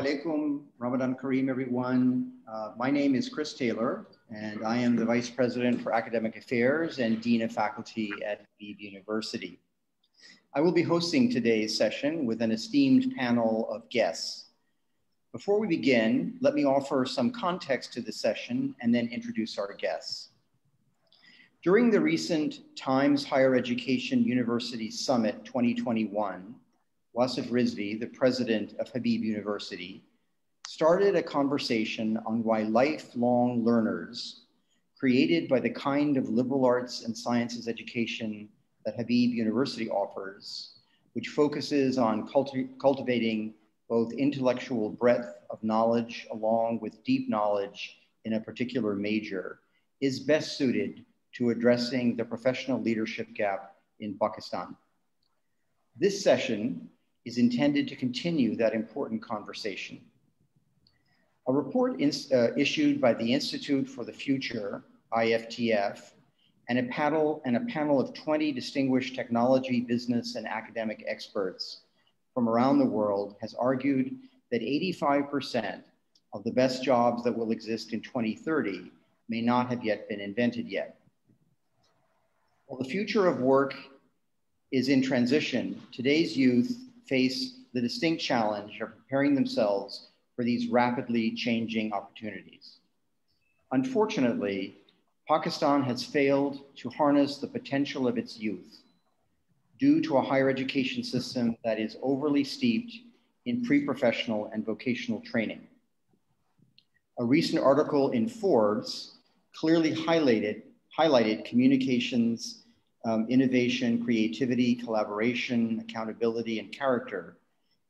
alaikum, Ramadan Kareem, everyone. Uh, my name is Chris Taylor, and I am the Vice President for Academic Affairs and Dean of Faculty at Habib University. I will be hosting today's session with an esteemed panel of guests. Before we begin, let me offer some context to the session and then introduce our guests. During the recent Times Higher Education University Summit 2021, Wasif Rizvi, the president of Habib University, started a conversation on why lifelong learners, created by the kind of liberal arts and sciences education that Habib University offers, which focuses on culti cultivating both intellectual breadth of knowledge along with deep knowledge in a particular major, is best suited to addressing the professional leadership gap in Pakistan. This session is intended to continue that important conversation. A report in, uh, issued by the Institute for the Future, IFTF, and a, panel, and a panel of 20 distinguished technology, business, and academic experts from around the world has argued that 85% of the best jobs that will exist in 2030 may not have yet been invented yet. While the future of work is in transition, today's youth face the distinct challenge of preparing themselves for these rapidly changing opportunities. Unfortunately, Pakistan has failed to harness the potential of its youth due to a higher education system that is overly steeped in pre-professional and vocational training. A recent article in Forbes clearly highlighted, highlighted communications um, innovation, creativity, collaboration, accountability, and character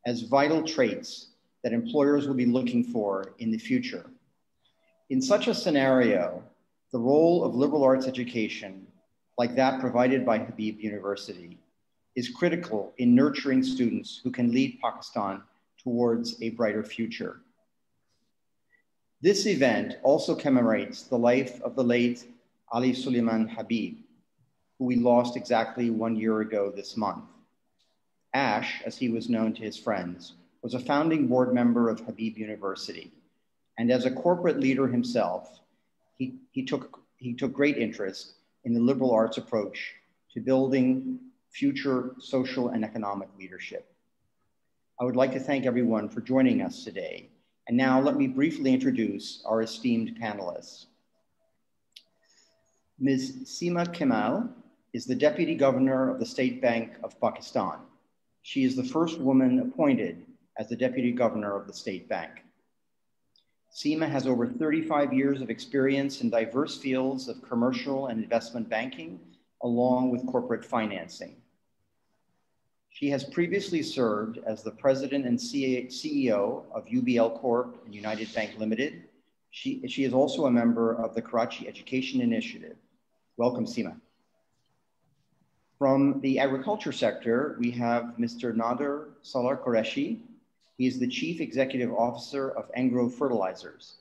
as vital traits that employers will be looking for in the future. In such a scenario, the role of liberal arts education, like that provided by Habib University, is critical in nurturing students who can lead Pakistan towards a brighter future. This event also commemorates the life of the late Ali Suleman Habib, who we lost exactly one year ago this month. Ash, as he was known to his friends, was a founding board member of Habib University. And as a corporate leader himself, he, he, took, he took great interest in the liberal arts approach to building future social and economic leadership. I would like to thank everyone for joining us today. And now let me briefly introduce our esteemed panelists. Ms. Sima Kamil is the Deputy Governor of the State Bank of Pakistan. She is the first woman appointed as the Deputy Governor of the State Bank. Sima has over 35 years of experience in diverse fields of commercial and investment banking, along with corporate financing. She has previously served as the president and CEO of UBL Corp and United Bank Limited. She, she is also a member of the Karachi Education Initiative. Welcome, Sima. From the agriculture sector, we have Mr. Nadir Salar Qureshi. He is the Chief Executive Officer of Engro Fertilizers.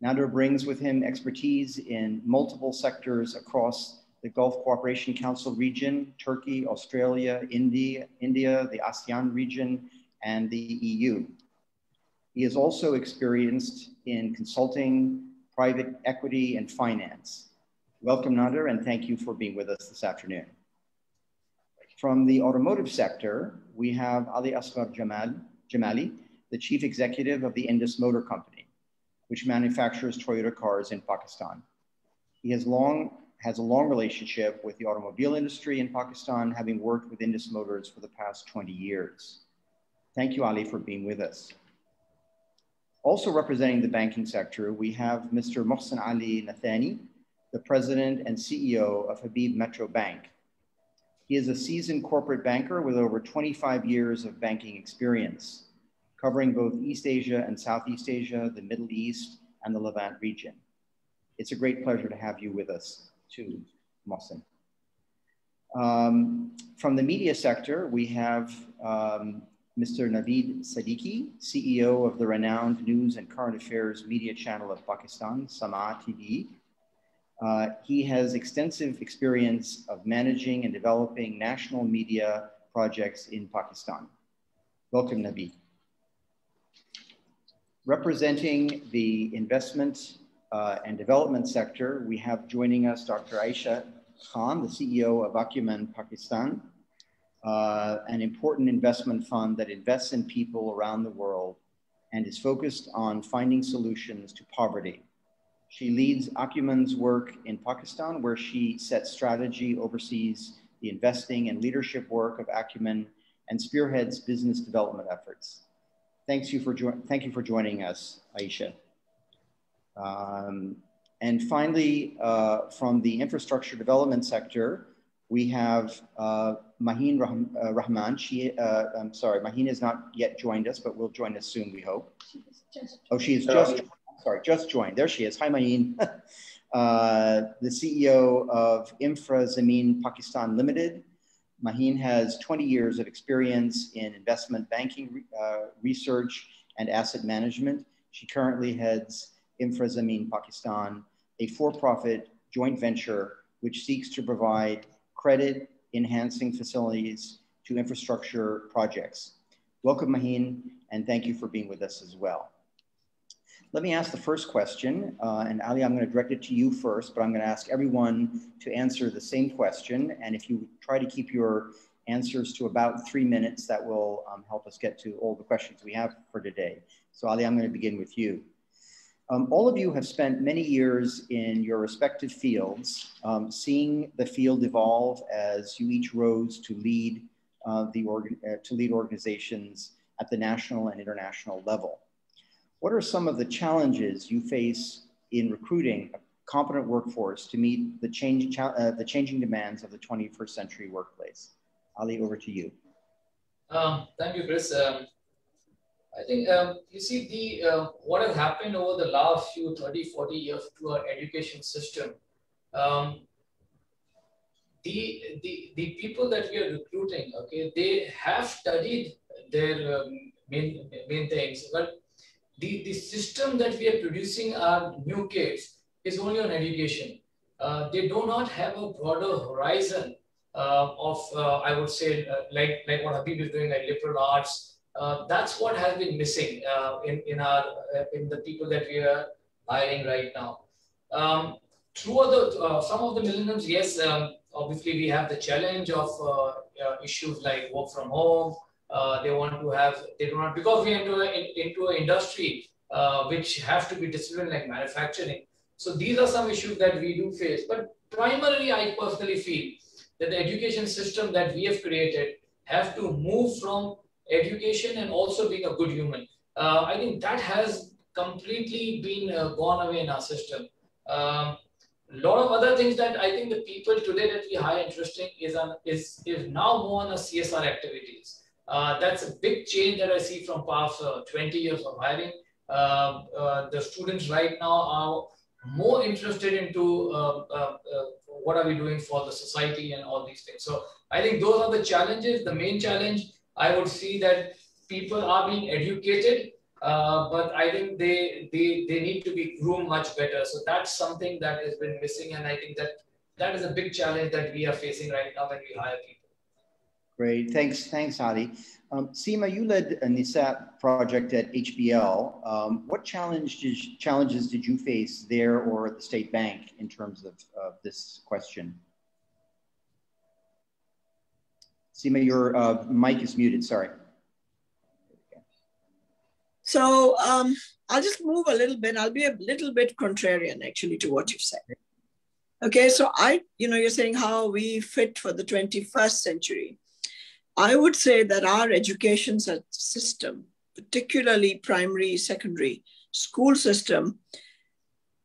Nadir brings with him expertise in multiple sectors across the Gulf Cooperation Council region, Turkey, Australia, India, India, the ASEAN region, and the EU. He is also experienced in consulting, private equity, and finance. Welcome, Nadir, and thank you for being with us this afternoon. From the automotive sector, we have Ali Asghar Jamal, Jamali, the chief executive of the Indus Motor Company, which manufactures Toyota cars in Pakistan. He has long has a long relationship with the automobile industry in Pakistan, having worked with Indus Motors for the past 20 years. Thank you, Ali, for being with us. Also representing the banking sector, we have Mr. Mohsin Ali Nathani, the president and CEO of Habib Metro Bank, he is a seasoned corporate banker with over 25 years of banking experience, covering both East Asia and Southeast Asia, the Middle East, and the Levant region. It's a great pleasure to have you with us too, Mohsin. Um, from the media sector, we have um, Mr. Naveid Siddiqui, CEO of the renowned news and current affairs media channel of Pakistan, Samaa TV, uh, he has extensive experience of managing and developing national media projects in Pakistan. Welcome, Nabi. Representing the investment uh, and development sector, we have joining us Dr. Ayesha Khan, the CEO of Acumen Pakistan, uh, an important investment fund that invests in people around the world and is focused on finding solutions to poverty. She leads Acumen's work in Pakistan, where she sets strategy, oversees the investing and leadership work of Acumen, and spearheads business development efforts. Thanks you for thank you for joining us, Ayesha. Um, and finally, uh, from the infrastructure development sector, we have uh, Maheen Rah uh, Rahman. She, uh, I'm sorry, Maheen has not yet joined us, but will join us soon, we hope. oh, she is just, sorry, just joined. There she is. Hi, Maheen. uh, the CEO of InfraZamin Pakistan Limited. Maheen has 20 years of experience in investment banking, uh, research, and asset management. She currently heads InfraZamin Pakistan, a for-profit joint venture which seeks to provide credit enhancing facilities to infrastructure projects. Welcome, Maheen, and thank you for being with us as well. Let me ask the first question, uh, and Ali, I'm going to direct it to you first, but I'm going to ask everyone to answer the same question. And if you try to keep your answers to about three minutes, that will um, help us get to all the questions we have for today. So Ali, I'm going to begin with you. Um, all of you have spent many years in your respective fields, um, seeing the field evolve as you each rose to lead uh, the uh, to lead organizations at the national and international level. What are some of the challenges you face in recruiting a competent workforce to meet the, change, uh, the changing demands of the 21st century workplace? Ali, over to you. Um, thank you, Chris. Um, I think um, you see the uh, what has happened over the last few 30, 40 years to our education system. Um, the, the, the people that we are recruiting, okay, they have studied their um, main, main things, but the, the system that we are producing our new kids is only on education. Uh, they do not have a broader horizon uh, of, uh, I would say, uh, like, like what Habib is doing, like liberal arts, uh, that's what has been missing uh, in, in, our, in the people that we are hiring right now. Um, through other, some of the millenniums, yes, um, obviously we have the challenge of issues like work from home. They want to have, they do not, because we enter in, into an industry which have to be disciplined like manufacturing. So these are some issues that we do face. But primarily, I personally feel that the education system that we have created have to move from education and also being a good human. Uh, I think that has completely been uh, gone away in our system. A um, lot of other things that I think the people today that we hire interesting is on is is now more on the CSR activities. Uh, that's a big change that I see from past uh, 20 years of hiring. Uh, uh, the students right now are more interested into what are we doing for the society and all these things. So I think those are the challenges. The main challenge I would see that people are being educated, uh, but I think they, they, they need to be groomed much better. So that's something that has been missing. And I think that that is a big challenge that we are facing right now when we hire people. Great, thanks, thanks, Hadi. Um, Sima, you led a NISAP project at HBL. Um, what challenges challenges did you face there or at the state bank in terms of, of this question? Sima, your uh, mic is muted, sorry. So um, I'll just move a little bit. I'll be a little bit contrarian actually to what you said. Okay, so I, you know, you're saying how we fit for the 21st century. I would say that our education system, particularly primary, secondary school system,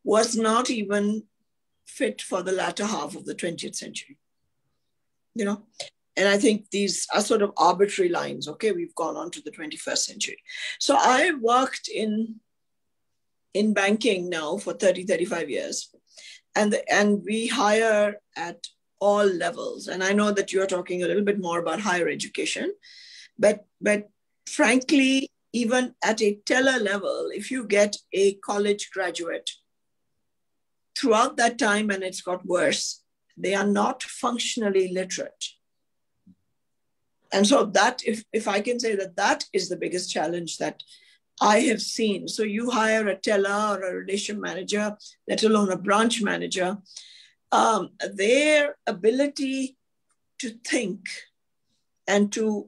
was not even fit for the latter half of the 20th century. You know, and I think these are sort of arbitrary lines. Okay, we've gone on to the 21st century. So I worked in in banking now for 30, 35 years. And, the, and we hire at all levels. And I know that you're talking a little bit more about higher education, but but frankly, even at a teller level, if you get a college graduate throughout that time and it's got worse, they are not functionally literate and so that if, if i can say that that is the biggest challenge that I have seen. So you hire a teller or a relation manager, let alone a branch manager, um, their ability to think and to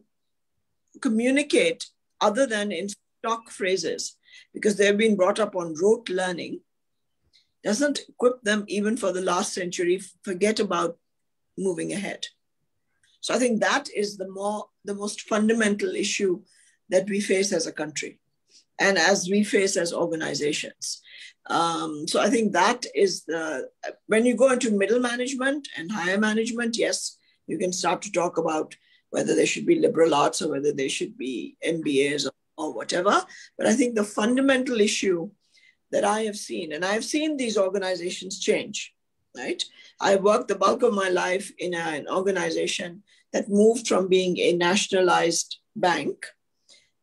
communicate other than in stock phrases, because they've been brought up on rote learning, doesn't equip them even for the last century. Forget about moving ahead. So I think that is the more the most fundamental issue that we face as a country and as we face as organizations. Um, so I think that is the when you go into middle management and higher management, yes, you can start to talk about whether they should be liberal arts or whether they should be MBAs or, or whatever. But I think the fundamental issue that I have seen, and I've seen these organizations change, right? I worked the bulk of my life in a, an organization that moved from being a nationalized bank,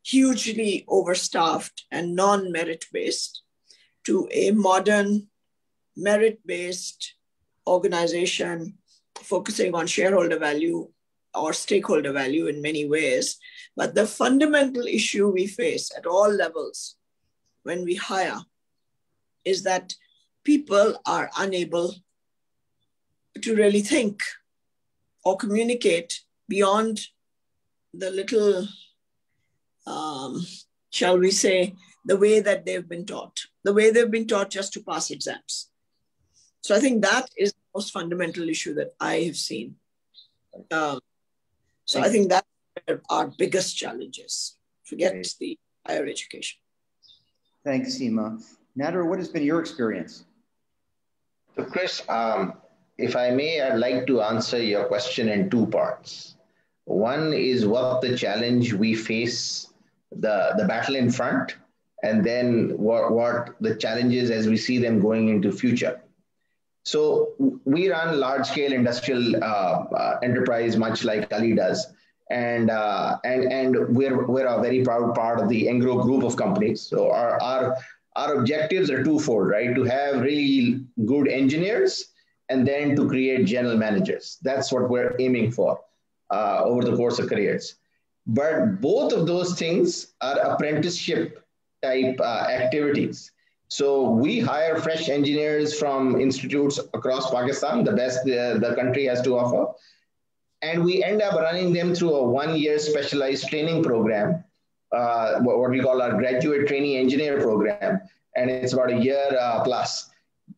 hugely overstaffed and non merit based, to a modern merit based organization focusing on shareholder value or stakeholder value in many ways. But the fundamental issue we face at all levels when we hire is that people are unable to really think or communicate beyond the little, um, shall we say, the way that they've been taught, the way they've been taught just to pass exams. So I think that is the most fundamental issue that I have seen. Um, so I think that's our biggest challenges. Forget okay. the higher education. Thanks, Sima. Nadir, what has been your experience? So, Chris, um, if I may, I'd like to answer your question in two parts. One is what the challenge we face, the, the battle in front, and then what, what the challenges as we see them going into future. So we run large scale industrial uh, uh, enterprise, much like Ali does. And, uh, and, and we're, we're a very proud part of the Engro group of companies. So our, our, our objectives are twofold, right? To have really good engineers and then to create general managers. That's what we're aiming for uh, over the course of careers. But both of those things are apprenticeship type uh, activities. So we hire fresh engineers from institutes across Pakistan, the best the, the country has to offer. And we end up running them through a one year specialized training program, uh, what we call our graduate trainee engineer program. And it's about a year uh, plus.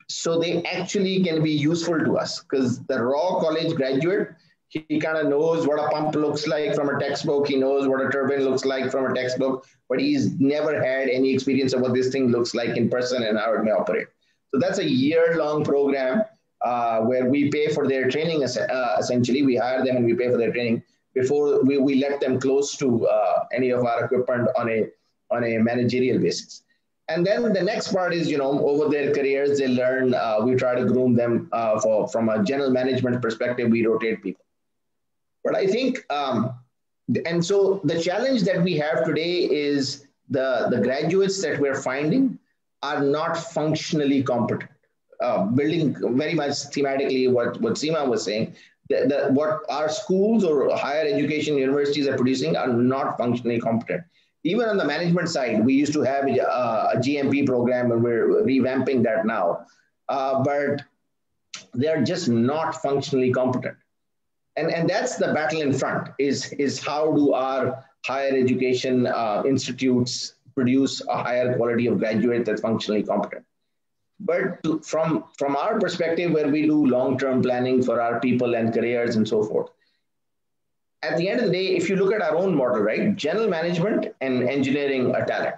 So they actually can be useful to us because the raw college graduate he kind of knows what a pump looks like from a textbook. He knows what a turbine looks like from a textbook, but he's never had any experience of what this thing looks like in person and how it may operate. So that's a year-long program uh, where we pay for their training. Uh, essentially, we hire them and we pay for their training before we, we let them close to uh, any of our equipment on a on a managerial basis. And then the next part is, you know, over their careers, they learn. Uh, we try to groom them uh, for from a general management perspective. We rotate people. But I think, um, and so the challenge that we have today is the, the graduates that we're finding are not functionally competent. Uh, building very much thematically what, what Sima was saying, the, what our schools or higher education universities are producing are not functionally competent. Even on the management side, we used to have a, a GMP program and we're revamping that now. Uh, but they're just not functionally competent and, and that's the battle in front is, is how do our higher education uh, institutes produce a higher quality of graduate that's functionally competent. But to, from, from our perspective, where we do long-term planning for our people and careers and so forth, at the end of the day, if you look at our own model, right, general management and engineering are talent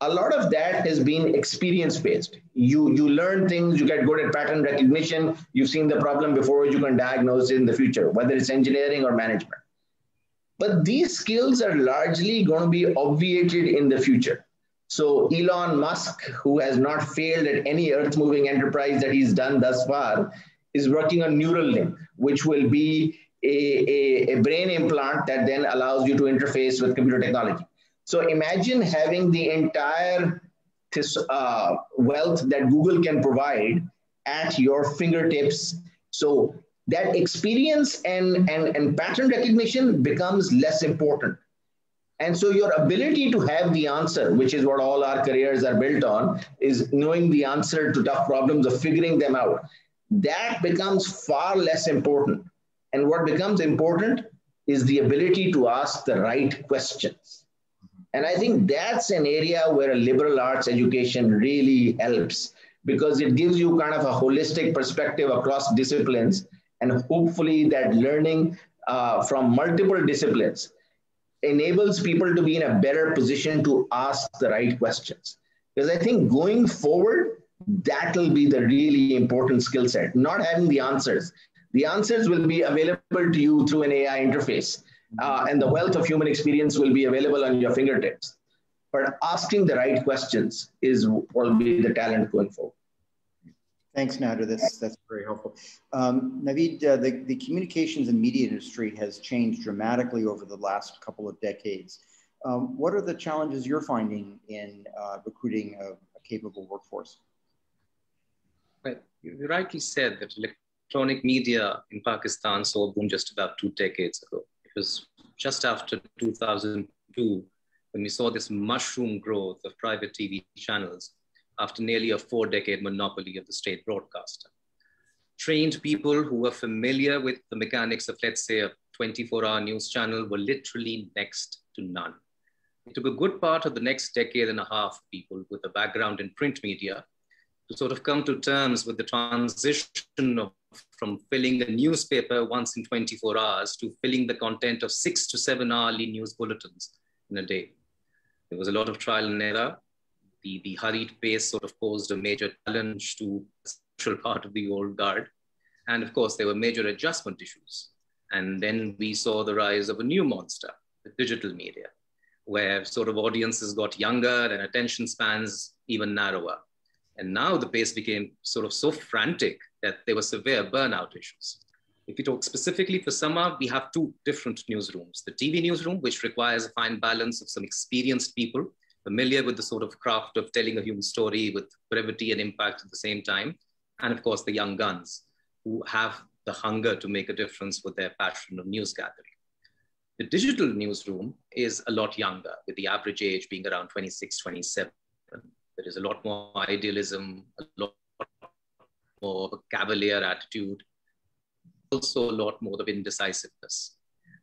a lot of that has been experience based you you learn things you get good at pattern recognition you've seen the problem before you can diagnose it in the future whether it's engineering or management. But these skills are largely going to be obviated in the future. So elon musk who has not failed at any earth moving enterprise that he's done thus far is working on Neuralink which will be a, a, a brain implant that then allows you to interface with computer technology so imagine having the entire this, uh, wealth that Google can provide at your fingertips. So that experience and, and, and pattern recognition becomes less important. And so your ability to have the answer, which is what all our careers are built on, is knowing the answer to tough problems of figuring them out. That becomes far less important. And what becomes important is the ability to ask the right questions. And I think that's an area where a liberal arts education really helps because it gives you kind of a holistic perspective across disciplines and hopefully that learning uh, from multiple disciplines enables people to be in a better position to ask the right questions. Because I think going forward, that'll be the really important skill set, not having the answers. The answers will be available to you through an AI interface, uh, and the wealth of human experience will be available on your fingertips. But asking the right questions is what will be the talent going forward. Thanks, Nadir. That's that's very helpful. Um, Naveid, uh, the, the communications and media industry has changed dramatically over the last couple of decades. Um, what are the challenges you're finding in uh, recruiting a, a, capable workforce? Well, you rightly said that electronic media in Pakistan saw a boom just about two decades ago. Was just after 2002 when we saw this mushroom growth of private TV channels after nearly a four decade monopoly of the state broadcaster. Trained people who were familiar with the mechanics of, let's say, a 24 hour news channel were literally next to none. It took a good part of the next decade and a half people with a background in print media to sort of come to terms with the transition of, from filling a newspaper once in 24 hours to filling the content of six to seven hourly news bulletins in a day. There was a lot of trial and error the, the hurried pace sort of posed a major challenge to the central part of the old guard. And of course, there were major adjustment issues. And then we saw the rise of a new monster, the digital media, where sort of audiences got younger and attention spans even narrower. And now the pace became sort of so frantic that there were severe burnout issues. If you talk specifically for Samaa, we have two different newsrooms. The TV newsroom, which requires a fine balance of some experienced people familiar with the sort of craft of telling a human story with brevity and impact at the same time. And of course, the young guns who have the hunger to make a difference with their passion of news gathering. The digital newsroom is a lot younger, with the average age being around 26, 27. There is a lot more idealism, a lot more cavalier attitude, also a lot more of indecisiveness.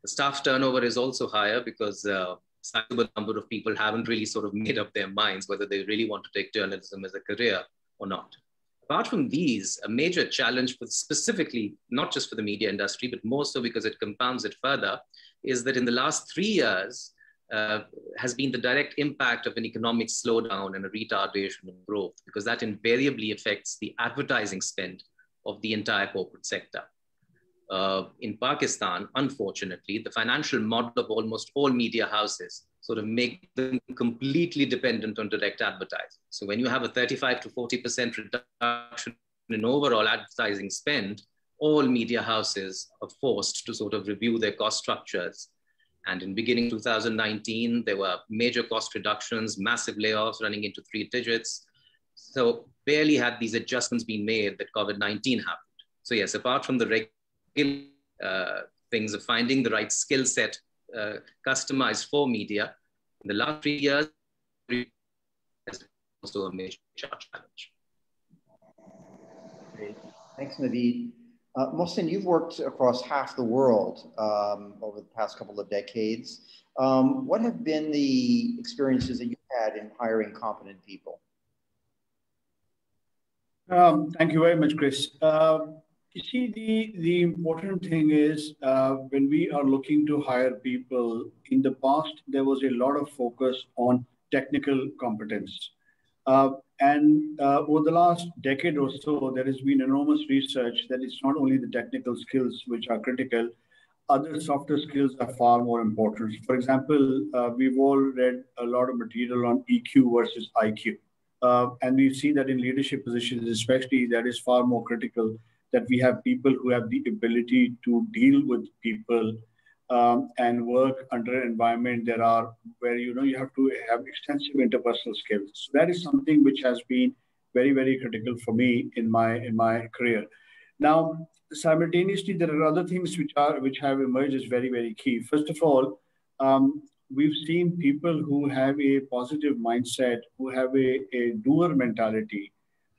The staff turnover is also higher because uh, sizable number of people haven't really sort of made up their minds whether they really want to take journalism as a career or not. Apart from these, a major challenge for specifically, not just for the media industry, but more so because it compounds it further, is that in the last three years, uh, has been the direct impact of an economic slowdown and a retardation of growth, because that invariably affects the advertising spend of the entire corporate sector uh, in Pakistan, unfortunately, the financial model of almost all media houses sort of make them completely dependent on direct advertising. So when you have a 35 to 40% reduction in overall advertising spend, all media houses are forced to sort of review their cost structures. And in beginning 2019, there were major cost reductions, massive layoffs running into three digits. So barely had these adjustments been made that COVID-19 happened. So yes, apart from the uh, things of finding the right skill set uh, customized for media. In the last three years, has also a major challenge. Great. Thanks, Naveid. Uh, Mohsin, you've worked across half the world um, over the past couple of decades. Um, what have been the experiences that you've had in hiring competent people? Um, thank you very much, Chris. Uh, you see, the, the important thing is uh, when we are looking to hire people, in the past, there was a lot of focus on technical competence. Uh, and uh, over the last decade or so, there has been enormous research that it's not only the technical skills which are critical, other softer skills are far more important. For example, uh, we've all read a lot of material on EQ versus IQ. Uh, and we see that in leadership positions, especially, that is far more critical that we have people who have the ability to deal with people um, and work under an environment that are where you know you have to have extensive interpersonal skills. So that is something which has been very very critical for me in my in my career. Now simultaneously there are other things which are which have emerged as very very key. First of all, um, we've seen people who have a positive mindset, who have a, a doer mentality,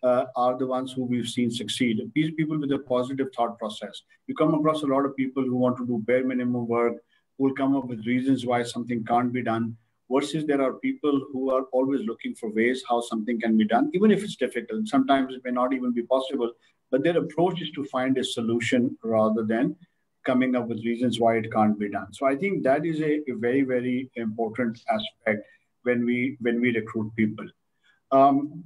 uh, are the ones who we've seen succeed. These people with a positive thought process. You come across a lot of people who want to do bare minimum work, who will come up with reasons why something can't be done, versus there are people who are always looking for ways how something can be done, even if it's difficult. Sometimes it may not even be possible, but their approach is to find a solution rather than coming up with reasons why it can't be done. So I think that is a, a very, very important aspect when we when we recruit people. Um,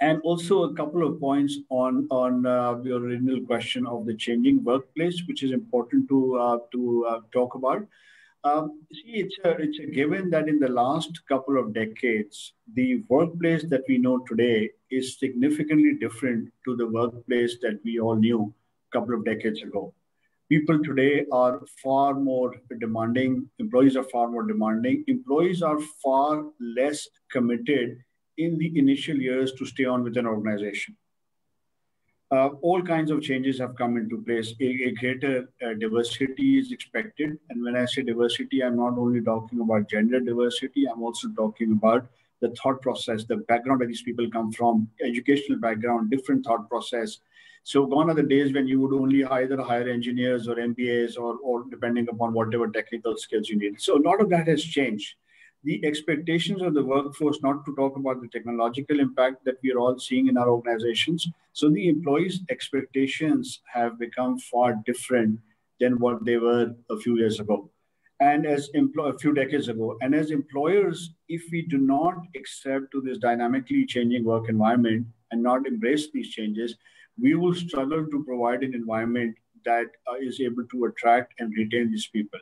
and also a couple of points on on uh, your original question of the changing workplace, which is important to uh, to uh, talk about. Um, see, it's a, it's a given that in the last couple of decades, the workplace that we know today is significantly different to the workplace that we all knew a couple of decades ago. People today are far more demanding, employees are far more demanding, employees are far less committed in the initial years to stay on with an organization. Uh, all kinds of changes have come into place. A, a greater uh, diversity is expected. And when I say diversity, I'm not only talking about gender diversity, I'm also talking about the thought process, the background that these people come from, educational background, different thought process. So gone are the days when you would only either hire engineers or MBAs or, or depending upon whatever technical skills you need. So a lot of that has changed the expectations of the workforce, not to talk about the technological impact that we are all seeing in our organizations. So the employees' expectations have become far different than what they were a few years ago. And as employ a few decades ago, and as employers, if we do not accept to this dynamically changing work environment and not embrace these changes, we will struggle to provide an environment that uh, is able to attract and retain these people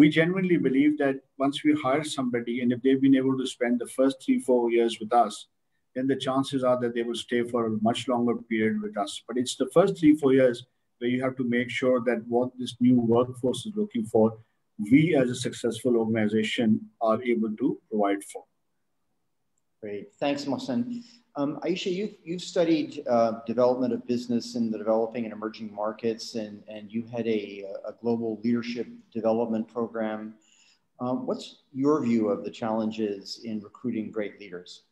we genuinely believe that once we hire somebody and if they've been able to spend the first three, four years with us, then the chances are that they will stay for a much longer period with us. But it's the first three, four years where you have to make sure that what this new workforce is looking for, we as a successful organization are able to provide for. Great. Thanks, Mohsin. Um, Ayesha, you've, you've studied uh, development of business in the developing and emerging markets, and, and you had a, a global leadership development program. Um, what's your view of the challenges in recruiting great leaders?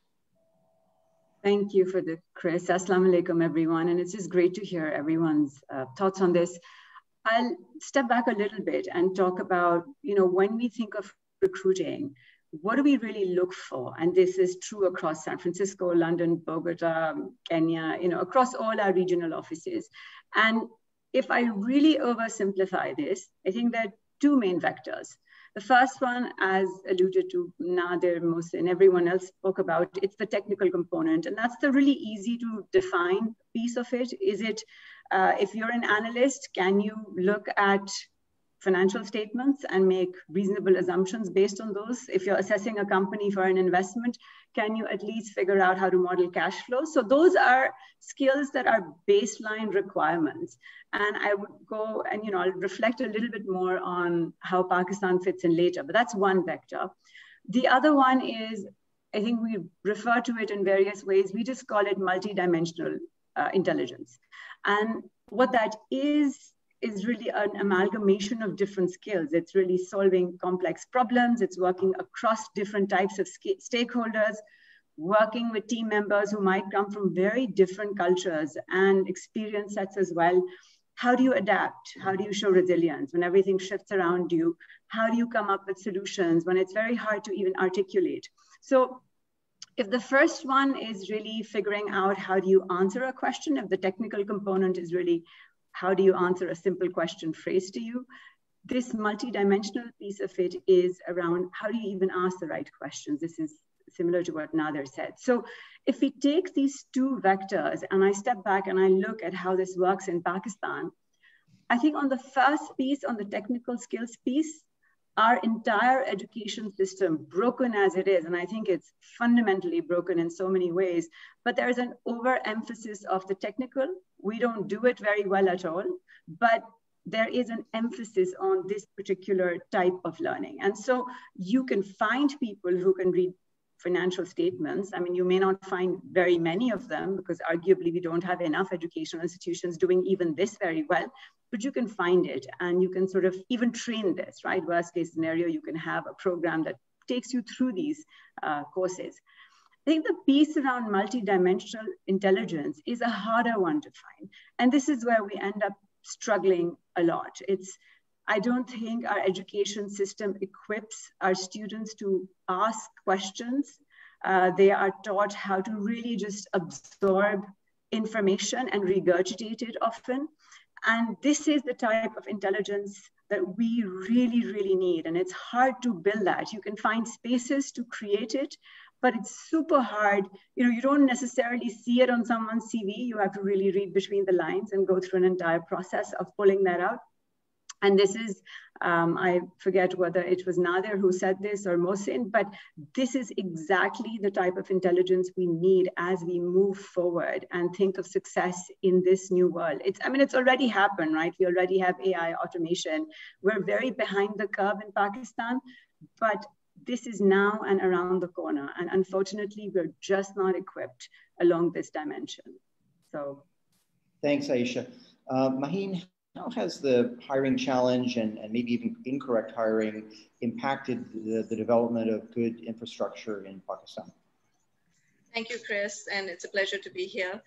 Thank you for the Chris. Assalamu alaikum, everyone. And it's just great to hear everyone's uh, thoughts on this. I'll step back a little bit and talk about, you know, when we think of recruiting, what do we really look for? And this is true across San Francisco, London, Bogota, Kenya, you know, across all our regional offices. And if I really oversimplify this, I think there are two main vectors. The first one, as alluded to Nadir, Mohsin, everyone else spoke about, it's the technical component. And that's the really easy to define piece of it. Is it, uh, if you're an analyst, can you look at financial statements and make reasonable assumptions based on those. If you're assessing a company for an investment, can you at least figure out how to model cash flow? So those are skills that are baseline requirements. And I would go and, you know, I'll reflect a little bit more on how Pakistan fits in later, but that's one vector. The other one is, I think we refer to it in various ways. We just call it multidimensional uh, intelligence. And what that is is really an amalgamation of different skills. It's really solving complex problems. It's working across different types of stakeholders, working with team members who might come from very different cultures and experience sets as well. How do you adapt? How do you show resilience when everything shifts around you? How do you come up with solutions when it's very hard to even articulate? So if the first one is really figuring out how do you answer a question, if the technical component is really how do you answer a simple question phrased to you? This multidimensional piece of it is around how do you even ask the right questions? This is similar to what Nadir said. So if we take these two vectors and I step back and I look at how this works in Pakistan, I think on the first piece, on the technical skills piece, our entire education system, broken as it is, and I think it's fundamentally broken in so many ways, but there's an overemphasis of the technical. We don't do it very well at all, but there is an emphasis on this particular type of learning. And so you can find people who can read financial statements. I mean, you may not find very many of them because arguably we don't have enough educational institutions doing even this very well, but you can find it and you can sort of even train this, right? Worst case scenario, you can have a program that takes you through these uh, courses. I think the piece around multidimensional intelligence is a harder one to find. And this is where we end up struggling a lot. It's I don't think our education system equips our students to ask questions. Uh, they are taught how to really just absorb information and regurgitate it often. And this is the type of intelligence that we really, really need. And it's hard to build that. You can find spaces to create it, but it's super hard. You know, you don't necessarily see it on someone's CV. You have to really read between the lines and go through an entire process of pulling that out. And this is, um, I forget whether it was Nadir who said this or Mohsin, but this is exactly the type of intelligence we need as we move forward and think of success in this new world. It's, I mean, it's already happened, right? We already have AI automation. We're very behind the curve in Pakistan, but this is now and around the corner. And unfortunately, we're just not equipped along this dimension. So. Thanks, Ayesha. Uh, how has the hiring challenge and, and maybe even incorrect hiring impacted the, the development of good infrastructure in Pakistan? Thank you, Chris, and it's a pleasure to be here.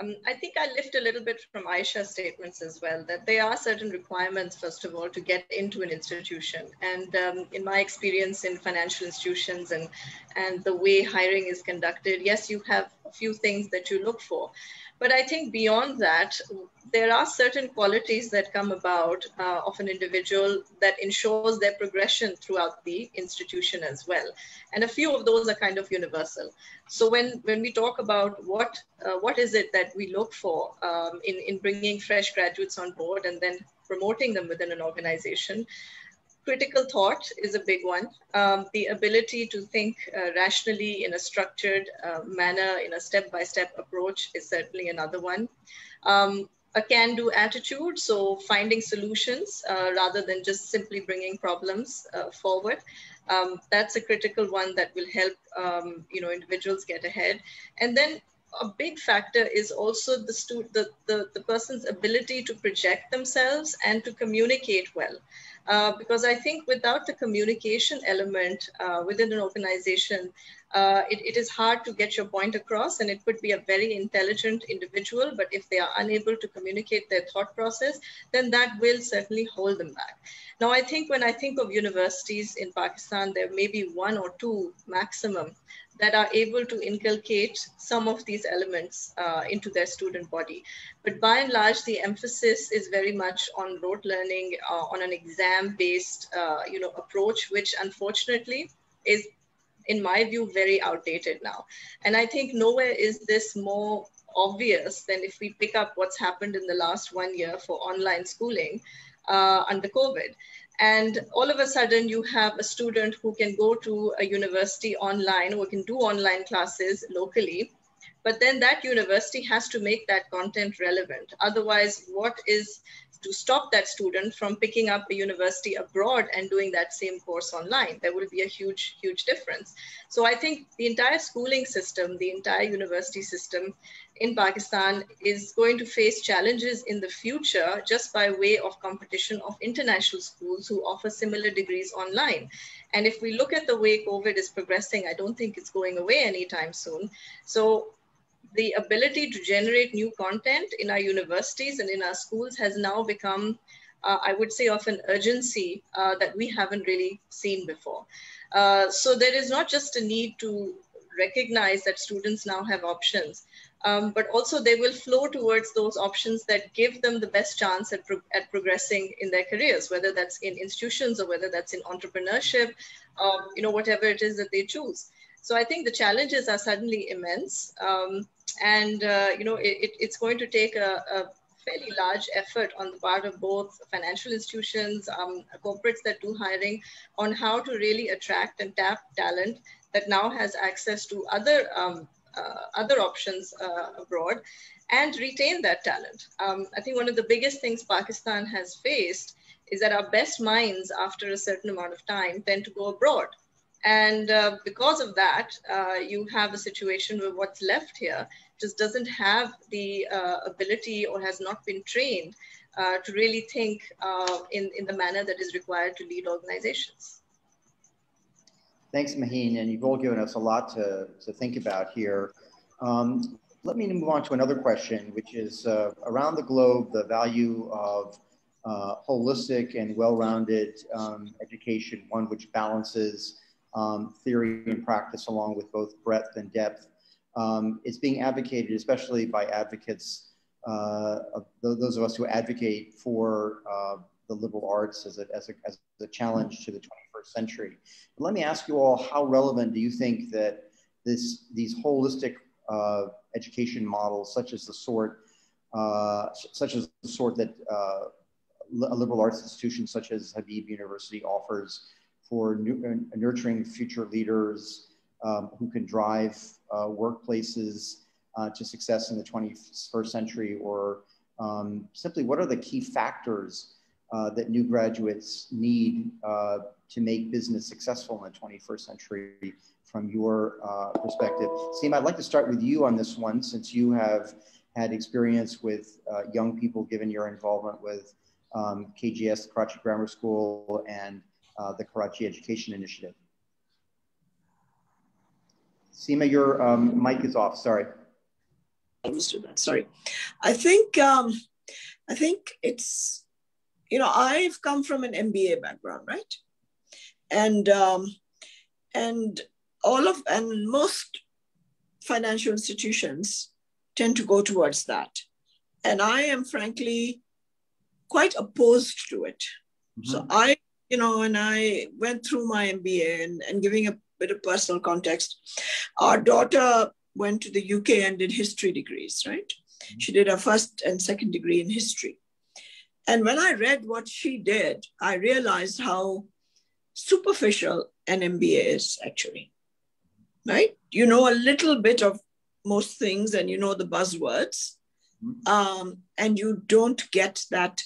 Um, I think I lift a little bit from Ayesha's statements as well, that there are certain requirements, first of all, to get into an institution. And um, in my experience in financial institutions and, and the way hiring is conducted, yes, you have few things that you look for. But I think beyond that, there are certain qualities that come about uh, of an individual that ensures their progression throughout the institution as well. And a few of those are kind of universal. So when, when we talk about what, uh, what is it that we look for um, in, in bringing fresh graduates on board and then promoting them within an organization, critical thought is a big one. Um, the ability to think uh, rationally in a structured uh, manner, in a step by step approach, is certainly another one. Um, a can do attitude, so finding solutions uh, rather than just simply bringing problems uh, forward. Um, that's a critical one that will help um, you know individuals get ahead. And then a big factor is also the, stu- the, the, the person's ability to project themselves and to communicate well. Uh, because I think without the communication element uh, within an organization, uh, it, it is hard to get your point across and it could be a very intelligent individual, but if they are unable to communicate their thought process, then that will certainly hold them back. Now, I think when I think of universities in Pakistan, there may be one or two maximum that are able to inculcate some of these elements uh, into their student body. But by and large, the emphasis is very much on rote learning, uh, on an exam-based, uh, you know, approach, which unfortunately is, in my view, very outdated now. And I think nowhere is this more obvious than if we pick up what's happened in the last one year for online schooling uh, under COVID. And all of a sudden, you have a student who can go to a university online or can do online classes locally. But then that university has to make that content relevant. Otherwise, what is to stop that student from picking up a university abroad and doing that same course online. There will be a huge, huge difference. So I think the entire schooling system, the entire university system in Pakistan is going to face challenges in the future just by way of competition of international schools who offer similar degrees online. And if we look at the way COVID is progressing, I don't think it's going away anytime soon. So the ability to generate new content in our universities and in our schools has now become, uh, I would say, of an urgency uh, that we haven't really seen before. Uh, so there is not just a need to recognize that students now have options, um, but also they will flow towards those options that give them the best chance at, pro at progressing in their careers, whether that's in institutions or whether that's in entrepreneurship, um, you know, whatever it is that they choose. So I think the challenges are suddenly immense. Um, and, uh, you know, it, it's going to take a, a, fairly large effort on the part of both financial institutions, um, corporates that do hiring on how to really attract and tap talent that now has access to other um, uh, other options uh, abroad and retain that talent. Um, I think one of the biggest things Pakistan has faced is that our best minds, after a certain amount of time, tend to go abroad And uh, because of that, uh, you have a situation where what's left here just doesn't have the uh, ability or has not been trained uh, to really think uh, in, in the manner that is required to lead organizations. Thanks, Maheen. And you've all given us a lot to, to think about here. Um, let me move on to another question, which is uh, around the globe, the value of holistic and well-rounded um, education, one which balances um, theory and practice along with both breadth and depth. Um, it's being advocated, especially by advocates, uh, of those of us who advocate for uh, the liberal arts as a, as, a, as a challenge to the 21st century. But let me ask you all, how relevant do you think that this, these holistic uh, education models, such as the sort, uh, such as the sort that uh, a liberal arts institution such as Habib University offers for uh, nurturing future leaders um, who can drive uh, workplaces uh, to success in the 21st century, or um, simply what are the key factors uh, that new graduates need uh, to make business successful in the 21st century from your uh, perspective? Sima, I'd like to start with you on this one since you have had experience with young people given your involvement with um, KGS, Karachi Grammar School, and uh, the Karachi Education Initiative. Sima, your um, mic is off. Sorry. Sorry. I think um, I think it's you know I've come from an MBA background, right? And um, and all of and most financial institutions tend to go towards that. And I am frankly quite opposed to it. Mm-hmm. So I, you know, when I went through my MBA and, and giving a bit of personal context, our daughter went to the UK and did history degrees, right? Mm-hmm. She did her first and second degree in history. And when I read what she did, I realized how superficial an MBA is actually, right? You know a little bit of most things and you know the buzzwords, mm-hmm. um, and you don't get that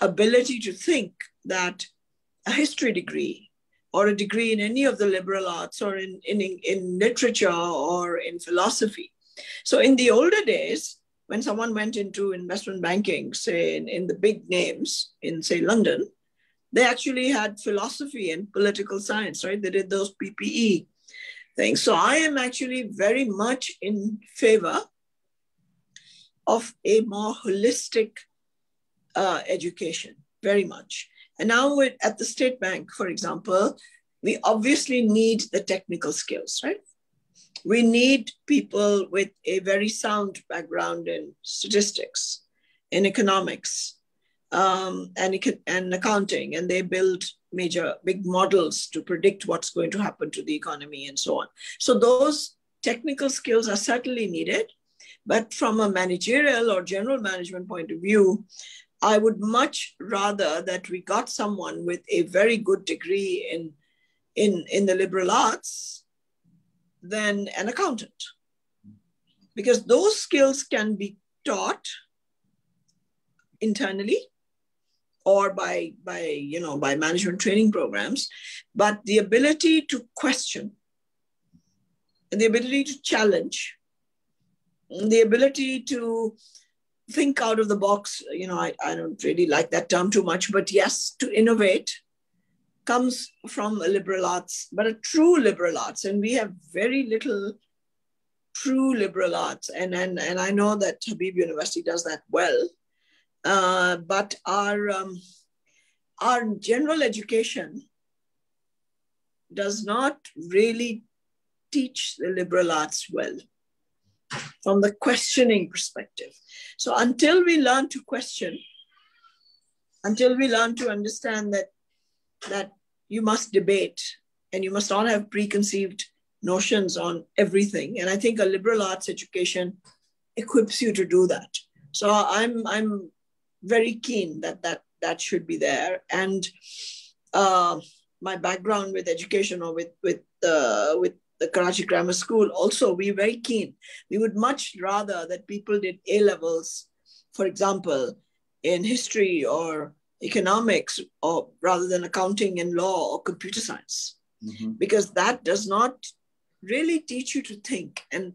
ability to think that a history degree or a degree in any of the liberal arts or in, in, in literature or in philosophy. So in the older days, when someone went into investment banking, say in, in the big names in, say, London, they actually had philosophy and political science, right? They did those PPE things. So I am actually very much in favor of a more holistic uh, education, very much. And now at the State Bank, for example, we obviously need the technical skills, right? We need people with a very sound background in statistics, in economics, um, and, and accounting, and they build major big models to predict what's going to happen to the economy and so on. So those technical skills are certainly needed, but from a managerial or general management point of view, I would much rather that we got someone with a very good degree in, in, in the liberal arts than an accountant. Because those skills can be taught internally or by, by, you know, by management training programs, but the ability to question and the ability to challenge, the ability to think out of the box, you know, I, I don't really like that term too much, but yes, to innovate comes from a liberal arts, but a true liberal arts. And we have very little true liberal arts. And, and, and I know that Habib University does that well. Uh, but our, um, our general education does not really teach the liberal arts well from the questioning perspective. So until we learn to question, until we learn to understand that that you must debate and you must not have preconceived notions on everything. And I think a liberal arts education equips you to do that. So I'm I'm very keen that that that should be there. And uh, my background with education or with with uh, with the Karachi Grammar School, also we're very keen. We would much rather that people did A levels, for example, in history or economics, or rather than accounting and law or computer science. mm-hmm. because that does not really teach you to think. And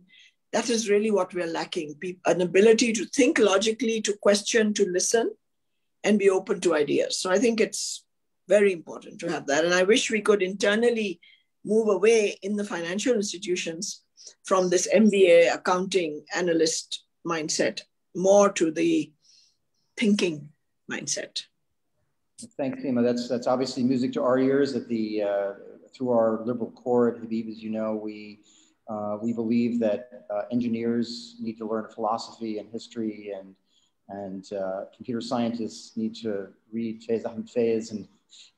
that is really what we're lacking an ability to think logically, to question, to listen, and be open to ideas. So I think it's very important to have that. And I wish we could internally move away in the financial institutions from this MBA accounting analyst mindset more to the thinking mindset. Thanks, Sima. That's that's obviously music to our ears. At the uh, through our liberal core at Habib, as you know, we uh, we believe that uh, engineers need to learn philosophy and history, and and uh, computer scientists need to read Faiz Ahmed Faiz and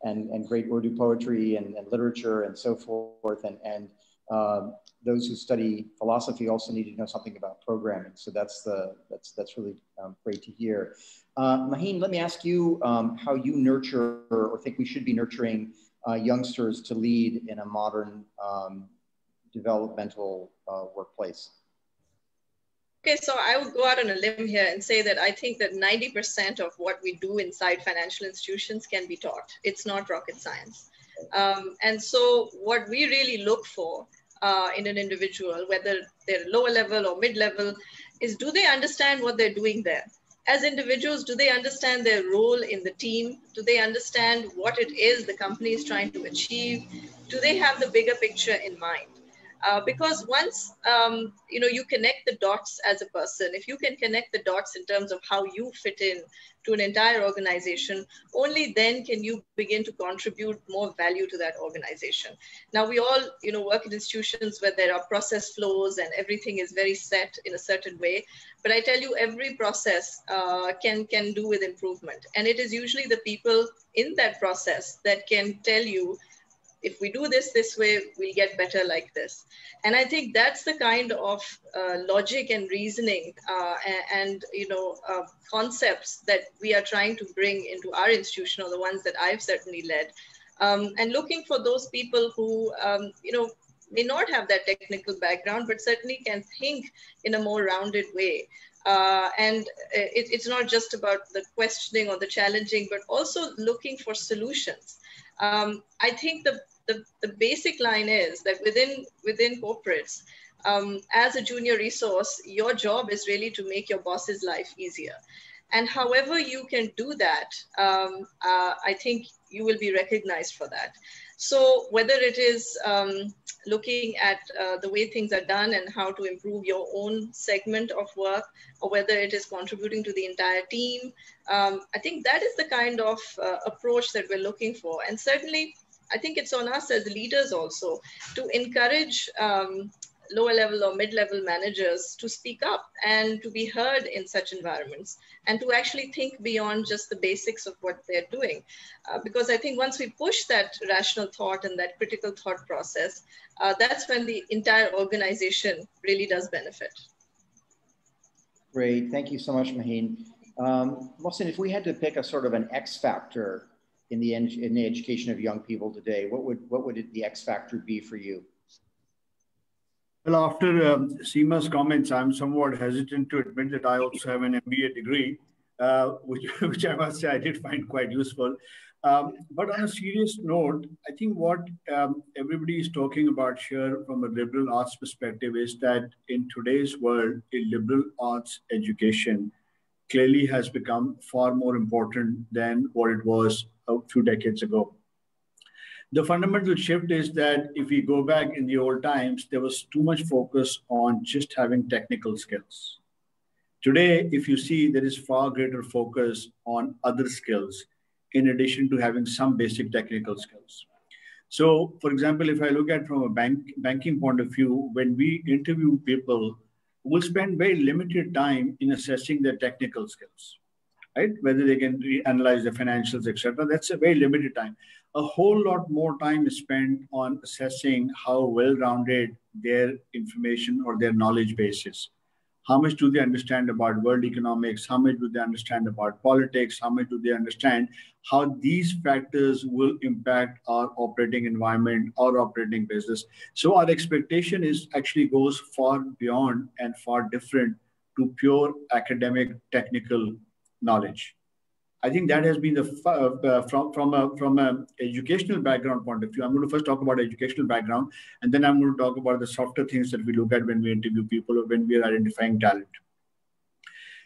and and great Urdu poetry and, and literature and so forth, and and um, those who study philosophy also need to know something about programming. So that's the that's that's really um, great to hear. Uh, Maheen, let me ask you um, how you nurture or think we should be nurturing uh, youngsters to lead in a modern um, developmental uh, workplace. Okay, so I would go out on a limb here and say that I think that 90% of what we do inside financial institutions can be taught. It's not rocket science. Um, and so, what we really look for uh, in an individual, whether they're lower level or mid level, is do they understand what they're doing there? As individuals, do they understand their role in the team? Do they understand what it is the company is trying to achieve? Do they have the bigger picture in mind? Uh, because once um, you know you connect the dots as a person if you can connect the dots in terms of how you fit in to an entire organization only then can you begin to contribute more value to that organization. Now we all you know work in institutions where there are process flows and everything is very set in a certain way. But i tell you every process uh, can can do with improvement. And it is usually the people in that process that can tell you if we do this this way, we'll get better like this. And I think that's the kind of uh, logic and reasoning uh, and, and, you know uh, concepts that we are trying to bring into our institution, or the ones that I've certainly led, um, and looking for those people who um, you know may not have that technical background, but certainly can think in a more rounded way. Uh, and it, it's not just about the questioning or the challenging, but also looking for solutions. Um, I think the the, the basic line is that within within corporates, um, as a junior resource, your job is really to make your boss's life easier. And however you can do that, um, uh, I think you will be recognized for that. So whether it is um, looking at uh, the way things are done and how to improve your own segment of work, or whether it is contributing to the entire team, um, I think that is the kind of uh, approach that we're looking for. And certainly I think it's on us as leaders also to encourage um, lower level or mid level managers to speak up and to be heard in such environments and to actually think beyond just the basics of what they're doing. Uh, because I think once we push that rational thought and that critical thought process, uh, that's when the entire organization really does benefit. Great. Thank you so much, Maheen. Um, if we had to pick a sort of an X factor in the in the education of young people today? What would what would the X factor be for you? Well, after um, Sima's comments, I'm somewhat hesitant to admit that I also have an MBA degree, uh, which, which I must say I did find quite useful. Um, but on a serious note, I think what um, everybody is talking about here from a liberal arts perspective is that in today's world, a liberal arts education clearly has become far more important than what it was a few decades ago. The fundamental shift is that if we go back in the old times, there was too much focus on just having technical skills. Today, if you see, there is far greater focus on other skills in addition to having some basic technical skills. So, for example, if I look at from a bank, banking point of view, when we interview people, we'll spend very limited time in assessing their technical skills right? Whether they can analyze the financials, etc. That's a very limited time. A whole lot more time is spent on assessing how well-rounded their information or their knowledge base is. How much do they understand about world economics? How much do they understand about politics? How much do they understand how these factors will impact our operating environment, our operating business? So our expectation is actually goes far beyond and far different to pure academic technical knowledge. I think that has been the uh, from from a from a educational background point of view. I'm going to first talk about educational background, and then I'm going to talk about the softer things that we look at when we interview people or when we are identifying talent.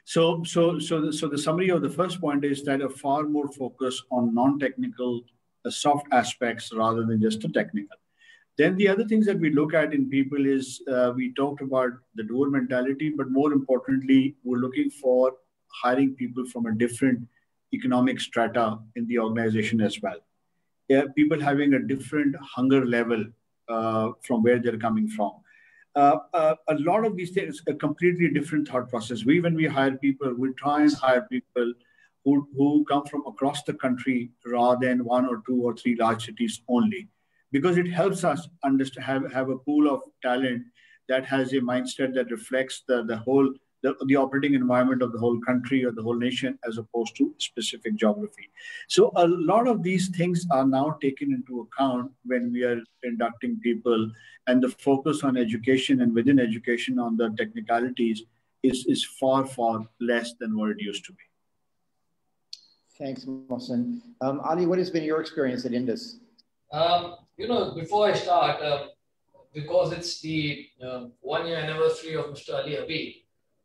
So so so the, so the summary of the first point is that a far more focus on non-technical uh, soft aspects rather than just the technical. Then the other things that we look at in people is uh, we talked about the doer mentality, but more importantly, we're looking for hiring people from a different economic strata in the organization as well. Yeah, people having a different hunger level uh, from where they're coming from. Uh, uh, a lot of these things, a completely different thought process. We, when we hire people, we try and hire people who, who come from across the country rather than one or two or three large cities only, because it helps us understand, have, have a pool of talent that has a mindset that reflects the, the whole the, the operating environment of the whole country or the whole nation as opposed to specific geography. So a lot of these things are now taken into account when we are inducting people and the focus on education and within education on the technicalities is, is far, far less than what it used to be. Thanks, Mohsin. Um, Ali, what has been your experience at Indus? Um, you know, before I start, um, because it's the uh, one year anniversary of Mr. Ali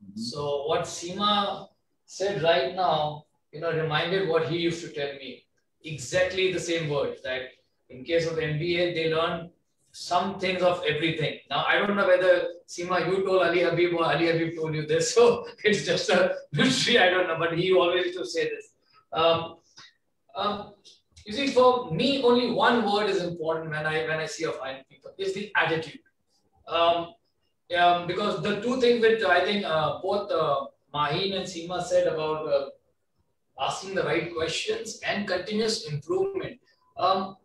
Mm-hmm. So what Sima said right now, you know, reminded what he used to tell me. Exactly the same words that in case of MBA, they learn some things of everything. Now, I don't know whether Sima, you told Ali Habib or Ali Habib told you this. So it's just a mystery. I don't know, but he always used to say this. Um, um, you see, for me, only one word is important when I when I see a fine people is the attitude. Um, um, because the two things which I think uh, both uh, Maheen and Sima said about uh, asking the right questions and continuous improvement. Um,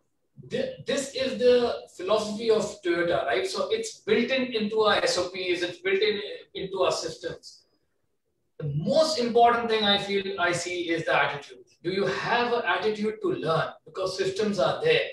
th this is the philosophy of Toyota, right? So it's built in into our SOPs, it's built in into our systems. The most important thing I feel I see is the attitude. Do you have an attitude to learn? Because systems are there.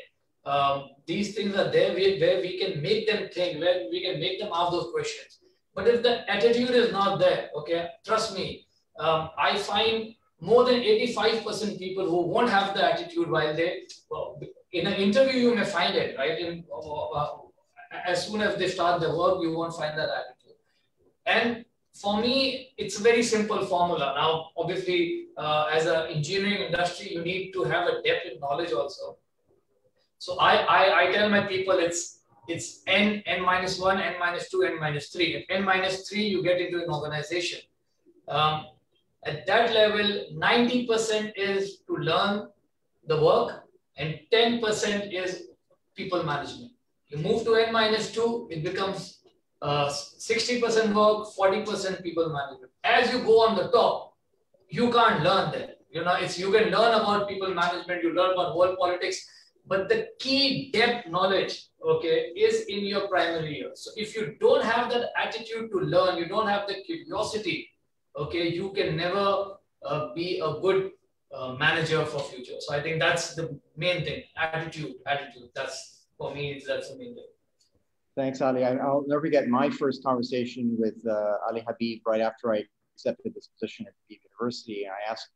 Um, these things are there where we can make them think, where we can make them ask those questions. But if the attitude is not there, okay, trust me, um, I find more than 85% people who won't have the attitude while they, well, in an interview, you may find it, right? In, uh, uh, as soon as they start the work, you won't find that attitude. And for me, it's a very simple formula. Now, obviously, uh, as an engineering industry, you need to have a depth in knowledge also. So I, I, I tell my people it's it's n, n minus 1, n minus 2, n minus 3. At n minus 3, you get into an organization. Um, at that level, 90% is to learn the work and 10% is people management. You move to n minus 2, it becomes 60% uh, work, 40% people management. As you go on the top, you can't learn that. You know, it's you can learn about people management, you learn about world politics, but the key depth knowledge, okay, is in your primary year. So if you don't have that attitude to learn, you don't have the curiosity, okay, you can never uh, be a good uh, manager for future. So I think that's the main thing, attitude, attitude. That's for me, that's the main thing. Thanks, Ali. I, will never forget my first conversation with uh, Ali Habib right after I accepted this position at Habib University. I asked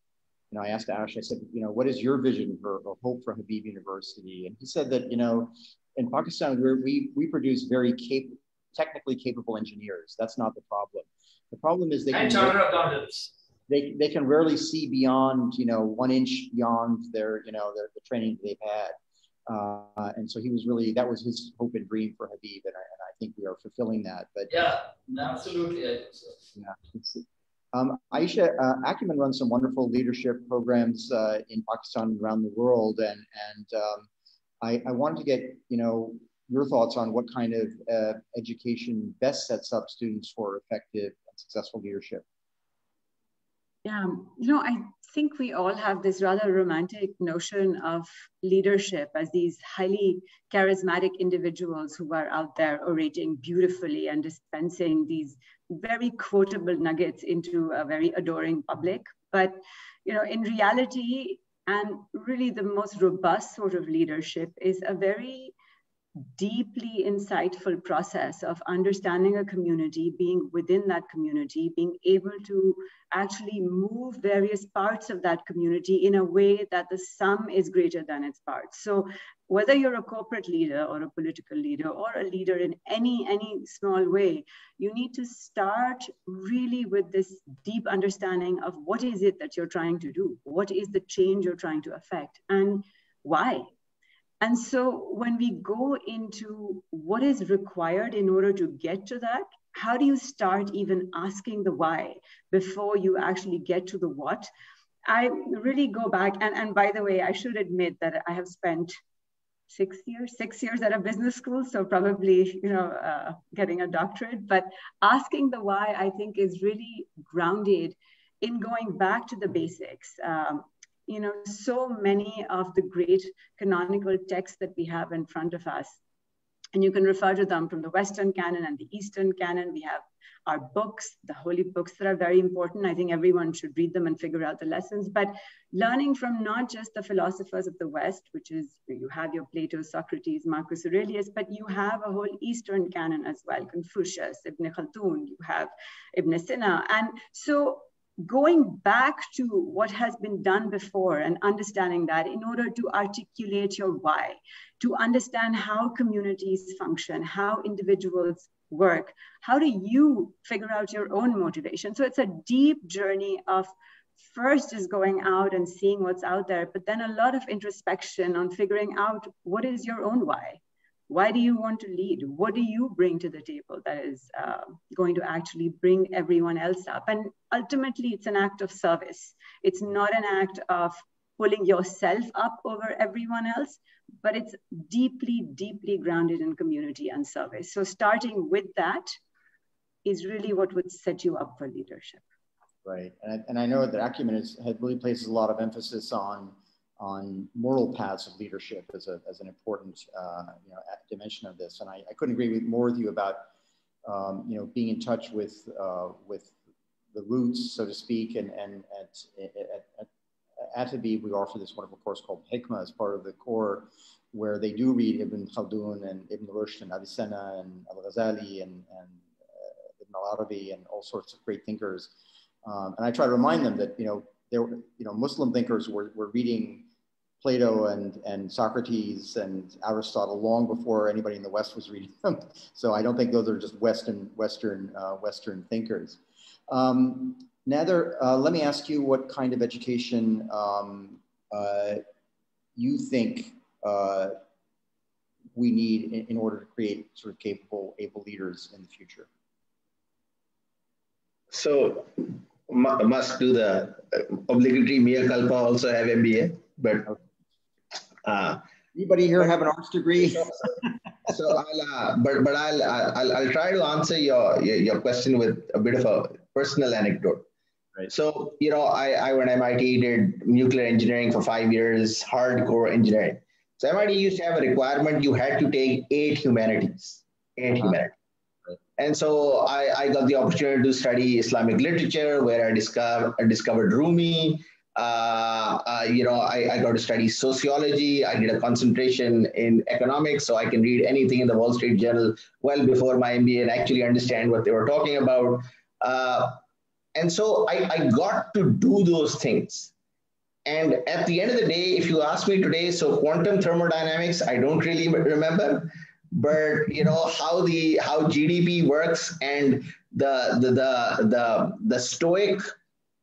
you know, I asked Ash, I said, you know, what is your vision for or hope for Habib University? And he said that, you know, in Pakistan, we we produce very cap- technically capable engineers. That's not the problem. The problem is they and can accountants. They, they can rarely see beyond, you know, one inch beyond their, you know, their, the training they've had. Uh, and so he was really, that was his hope and dream for Habib. And I, and I think we are fulfilling that. But yeah, absolutely. I think so. Yeah. Um, Ayesha uh, Acumen runs some wonderful leadership programs uh, in Pakistan and around the world, and and um, I, I wanted to get you know your thoughts on what kind of uh, education best sets up students for effective and successful leadership. Yeah, you know, I think we all have this rather romantic notion of leadership as these highly charismatic individuals who are out there orating beautifully and dispensing these very quotable nuggets into a very adoring public. But you know, in reality, and really the most robust sort of leadership is a very deeply insightful process of understanding a community, being within that community, being able to actually move various parts of that community in a way that the sum is greater than its parts. So whether you're a corporate leader or a political leader or a leader in any, any small way, you need to start really with this deep understanding of what is it that you're trying to do? What is the change you're trying to affect? And why? And so when we go into what is required in order to get to that, how do you start even asking the why before you actually get to the what? I really go back, and, and by the way, I should admit that I have spent six years, six years at a business school, so probably you know uh, getting a doctorate. But asking the why, I think, is really grounded in going back to the basics. Um, you know, so many of the great canonical texts that we have in front of us. And you can refer to them from the Western canon and the Eastern canon. We have our books, the holy books that are very important. I think everyone should read them and figure out the lessons. But learning from not just the philosophers of the West, which is you have your Plato, Socrates, Marcus Aurelius, but you have a whole Eastern canon as well Confucius, Ibn Khaldun, you have Ibn Sina. And so going back to what has been done before and understanding that in order to articulate your why, to understand how communities function, how individuals work, how do you figure out your own motivation? So it's a deep journey of first is going out and seeing what's out there, but then a lot of introspection on figuring out what is your own why why do you want to lead? What do you bring to the table that is uh, going to actually bring everyone else up? And ultimately, it's an act of service. It's not an act of pulling yourself up over everyone else, but it's deeply, deeply grounded in community and service. So starting with that is really what would set you up for leadership. Right, and I, and I know that Acumen has, really places a lot of emphasis on on moral paths of leadership as, a, as an important uh, you know, dimension of this. And I, I, couldn't agree with more with you about um, you know, being in touch with, uh, with the roots, so to speak, and, and at, at, at, we offer this wonderful course called Hikmah as part of the core, where they do read Ibn Khaldun and Ibn Rushd and Avicenna and Al-Ghazali and, and uh, Ibn al-Arabi and all sorts of great thinkers. Um, and I try to remind them that, you know, there, you know, Muslim thinkers were, were reading Plato and, and Socrates and Aristotle long before anybody in the West was reading them. So I don't think those are just Western, Western, uh, Western thinkers. Um, uh, let me ask you what kind of education um, uh, you think uh, we need in, in, order to create sort of capable, able leaders in the future? So must do the obligatory mea culpa also have MBA, but uh, Anybody here have an arts degree? so I'll, uh, but but I'll, I'll I'll try to answer your, your, your question with a bit of a personal anecdote. Right. So you know, I I went MIT did nuclear engineering for five years, hardcore engineering. So MIT used to have a requirement you had to take eight humanities, 8 uh-huh. humanities. And so I, I got the opportunity to study Islamic literature, where I discovered I discovered Rumi, you know, I, I got to study sociology. I did a concentration in economics, so I can read anything in the Wall Street Journal well before my MBA and actually understand what they were talking about. Uh, and so I, I got to do those things. And at the end of the day, if you ask me today, so quantum thermodynamics, I don't really remember, but you know how the how GDP works and the the the the, the Stoic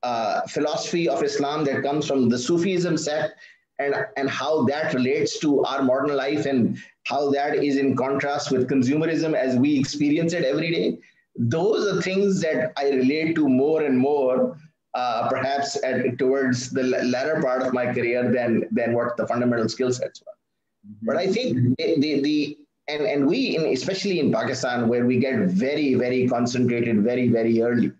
uh, philosophy of Islam that comes from the Sufism sect and, and how that relates to our modern life and how that is in contrast with consumerism as we experience it every day. Those are things that I relate to more and more, uh, perhaps at, towards the latter part of my career than, than what the fundamental skill sets were. Mm-hmm. But I think the, the and, and we, in, especially in Pakistan, where we get very, very concentrated very, very early,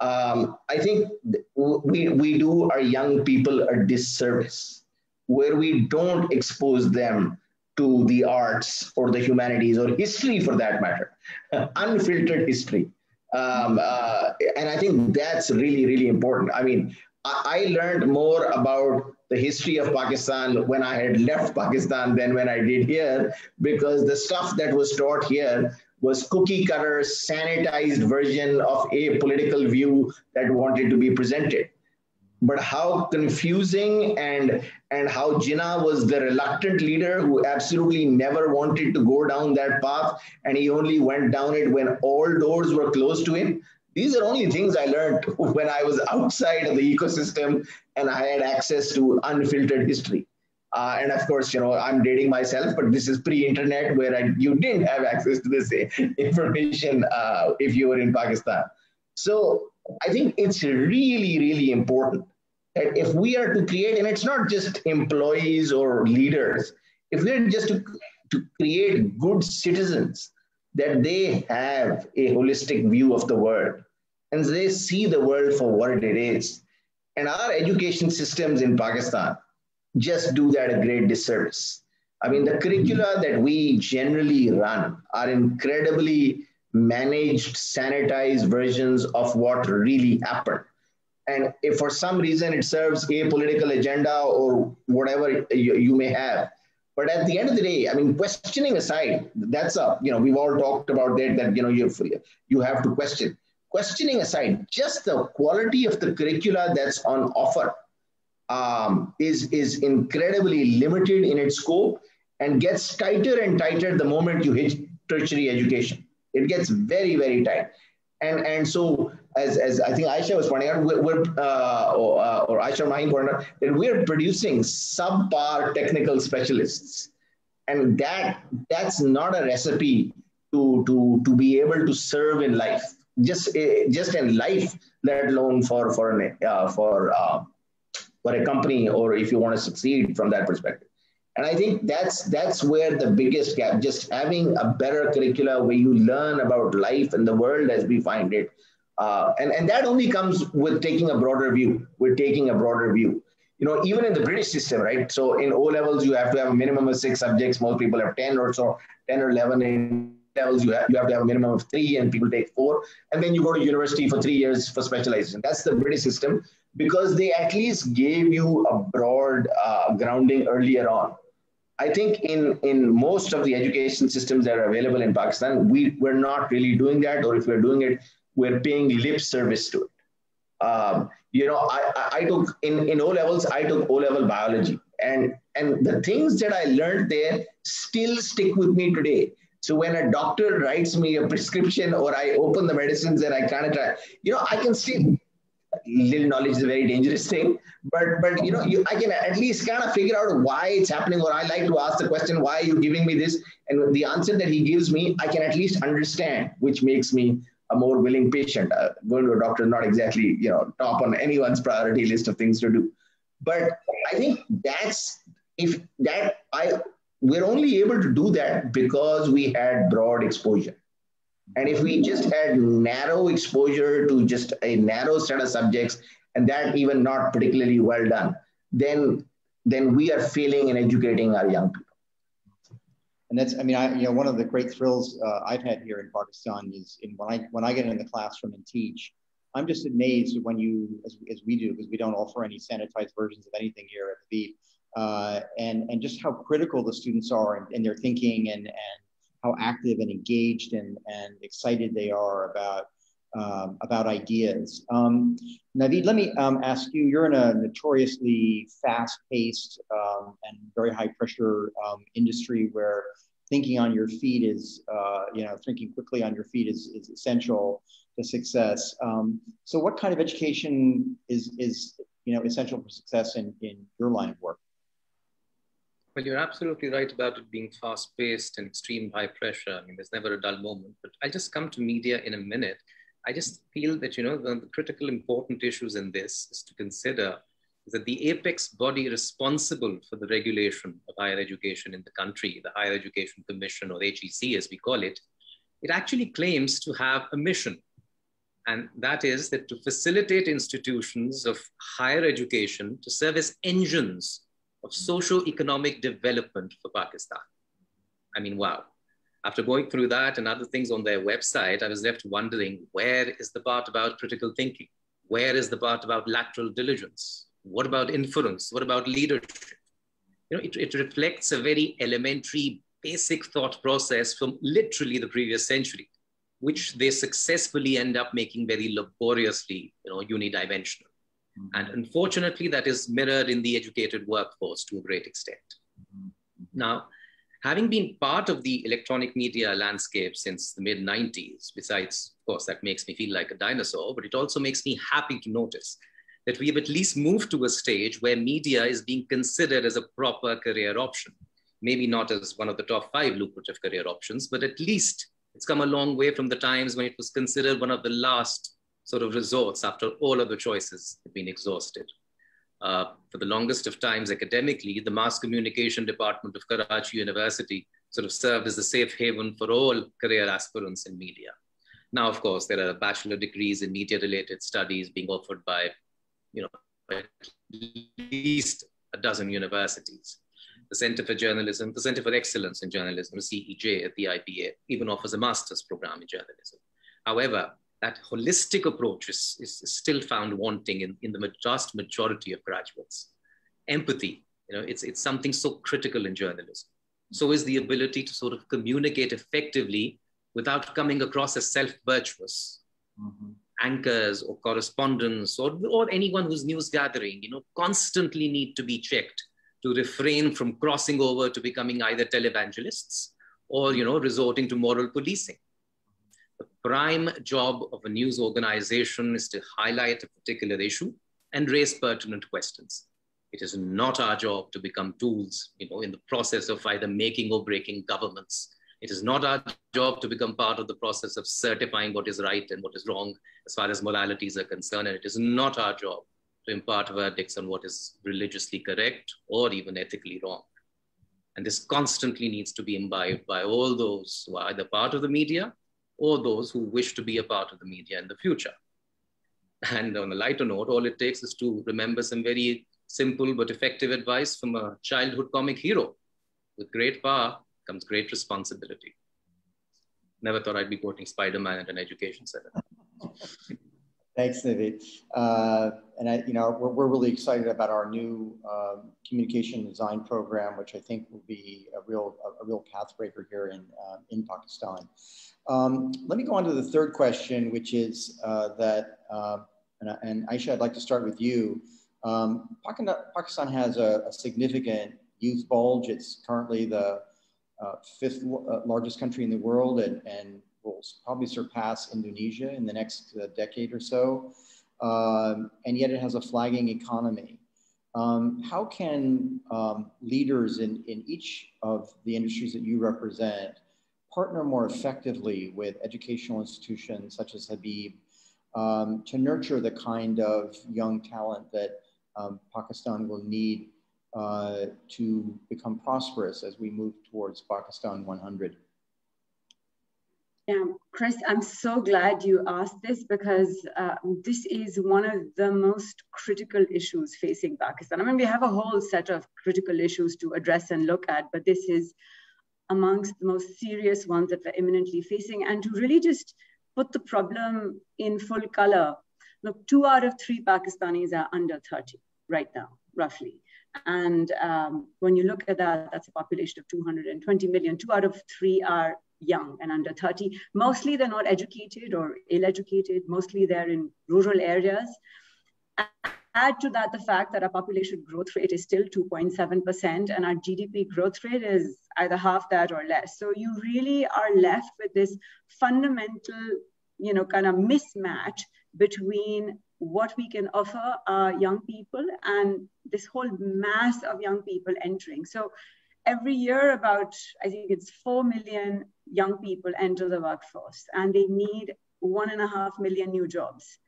um, I think we, we do our young people a disservice where we don't expose them to the arts or the humanities or history for that matter, unfiltered history. Um, uh, and I think that's really, really important. I mean, I learned more about the history of Pakistan when I had left Pakistan than when I did here, because the stuff that was taught here was cookie cutter, sanitized version of a political view that wanted to be presented. But how confusing and and how Jinnah was the reluctant leader who absolutely never wanted to go down that path, and he only went down it when all doors were closed to him. These are only things I learned when I was outside of the ecosystem and I had access to unfiltered history. Uh, and of course, you know, I'm dating myself, but this is pre-internet where I, you didn't have access to this information uh, if you were in Pakistan. So I think it's really, really important that if we are to create, and it's not just employees or leaders, if we're just to, to create good citizens, that they have a holistic view of the world and they see the world for what it is. And our education systems in Pakistan just do that a great disservice. I mean, the curricula that we generally run are incredibly managed, sanitized versions of what really happened. And if for some reason it serves a political agenda or whatever you, you may have, but at the end of the day, I mean, questioning aside, that's a, you know, we've all talked about that, that, you know, you you have to question. Questioning aside, just the quality of the curricula that's on offer um, is, is incredibly limited in its scope and gets tighter and tighter the moment you hit tertiary education. It gets very, very tight. And, and so, as, as I think Ayesha was pointing out, we're, we're uh, or, uh, or Ayesha Maheen pointed out, that we're producing subpar technical specialists. And that that's not a recipe to, to, to be able to serve in life, just, uh, just in life, let alone for, for, an, uh, for uh, for a company or if you want to succeed from that perspective. And I think that's that's where the biggest gap, just having a better curricula where you learn about life and the world as we find it. Uh, and, and that only comes with taking a broader view, with taking a broader view. You know, even in the British system, right? So in O levels, you have to have a minimum of six subjects. Most people have 10 or so, 10 or 11 in levels. You have, you have to have a minimum of three, and people take four. And then you go to university for three years for specialization. That's the British system because they at least gave you a broad uh, grounding earlier on. I think in, in most of the education systems that are available in Pakistan, we, we're not really doing that, or if we're doing it, we're paying lip service to it. Um, you know, I, I took in, in O levels, I took O level biology, and and the things that I learned there still stick with me today. So when a doctor writes me a prescription or I open the medicines and I kind of try, you know, I can still little knowledge is a very dangerous thing. But but you know you, i can at least kind of figure out why it's happening or i like to ask the question why are you giving me this? And the answer that he gives me i can at least understand which makes me a more willing patient. Uh, going to a doctor is not exactly you know top on anyone's priority list of things to do. But i think that's if that i we're only able to do that because we had broad exposure and if we just had narrow exposure to just a narrow set of subjects, and that even not particularly well done, then then we are failing in educating our young people. And that's, I mean, I, you know, one of the great thrills uh, I've had here in Pakistan is in when I when I get in the classroom and teach, I'm just amazed when you, as, as we do, because we don't offer any sanitized versions of anything here at the uh, and and just how critical the students are in, in their thinking and and how active and engaged and, and excited they are about um, about ideas. Um, Naveid, let me um, ask you. You're in a notoriously fast-paced um, and very high-pressure um, industry where thinking on your feet is, uh, you know, thinking quickly on your feet is, is essential to success. Um, so, what kind of education is is you know essential for success in in your line of work? Well, you're absolutely right about it being fast paced and extreme high pressure. I mean, there's never a dull moment. But I'll just come to media in a minute. I just feel that, you know, the, the critical important issues in this is to consider that the apex body responsible for the regulation of higher education in the country, the Higher Education Commission or HEC as we call it, it actually claims to have a mission. And that is that to facilitate institutions of higher education to serve as engines of socio-economic development for Pakistan. I mean, wow. After going through that and other things on their website, I was left wondering where is the part about critical thinking? Where is the part about lateral diligence? What about inference? What about leadership? You know, it, it reflects a very elementary, basic thought process from literally the previous century, which they successfully end up making very laboriously, you know, unidimensional. Mm-hmm. And unfortunately, that is mirrored in the educated workforce to a great extent. Mm-hmm. Now, having been part of the electronic media landscape since the mid 90s, besides, of course, that makes me feel like a dinosaur, but it also makes me happy to notice that we have at least moved to a stage where media is being considered as a proper career option. Maybe not as one of the top five lucrative career options, but at least it's come a long way from the times when it was considered one of the last sort of resorts after all of the choices have been exhausted. Uh, for the longest of times academically, the mass communication department of Karachi University sort of served as a safe haven for all career aspirants in media. Now, of course, there are bachelor degrees in media related studies being offered by, you know, at least a dozen universities. The Center for Journalism, the Center for Excellence in Journalism, CEJ at the IBA, even offers a master's program in journalism. However, that holistic approach is, is still found wanting in, in the vast majority of graduates. Empathy, you know, it's, it's something so critical in journalism. So is the ability to sort of communicate effectively without coming across as self-virtuous. Mm-hmm. Anchors or correspondents or, or anyone who's news gathering, you know, constantly need to be checked to refrain from crossing over to becoming either televangelists or, you know, resorting to moral policing. Prime job of a news organization is to highlight a particular issue and raise pertinent questions. It is not our job to become tools, you know, in the process of either making or breaking governments. It is not our job to become part of the process of certifying what is right and what is wrong as far as moralities are concerned. And it is not our job to impart verdicts on what is religiously correct or even ethically wrong. And this constantly needs to be imbibed by all those who are either part of the media or those who wish to be a part of the media in the future. And on a lighter note, all it takes is to remember some very simple but effective advice from a childhood comic hero. With great power comes great responsibility. Never thought I'd be quoting Spider-Man at an education center. Thanks, Naveid. Uh, and I, you know, we're, we're, really excited about our new um, communication design program, which I think will be a real, a, a real path breaker here in, uh, in Pakistan. Um, let me go on to the third question, which is uh, that, uh, and, and, Ayesha, I'd like to start with you. Um, Pakistan has a, a, significant youth bulge. It's currently the uh, fifth uh, largest country in the world and, and will probably surpass Indonesia in the next uh, decade or so. Um, and yet it has a flagging economy. Um, how can um, leaders in, in each of the industries that you represent partner more effectively with educational institutions such as Habib um, to nurture the kind of young talent that um, Pakistan will need uh, to become prosperous as we move towards Pakistan 100? Yeah, Chris, I'm so glad you asked this because uh, this is one of the most critical issues facing Pakistan. I mean, we have a whole set of critical issues to address and look at, but this is amongst the most serious ones that we're imminently facing. And to really just put the problem in full color, look, two out of three Pakistanis are under 30 right now, roughly. And um, when you look at that, that's a population of 220 million. Two out of three are young and under 30. Mostly they're not educated or ill educated. Mostly they're in rural areas. Add to that the fact that our population growth rate is still 2.7% and our GDP growth rate is either half that or less. So you really are left with this fundamental, you know, kind of mismatch between what we can offer our young people and this whole mass of young people entering. So every year about, I think it's 4 million young people enter the workforce and they need one and a half million new jobs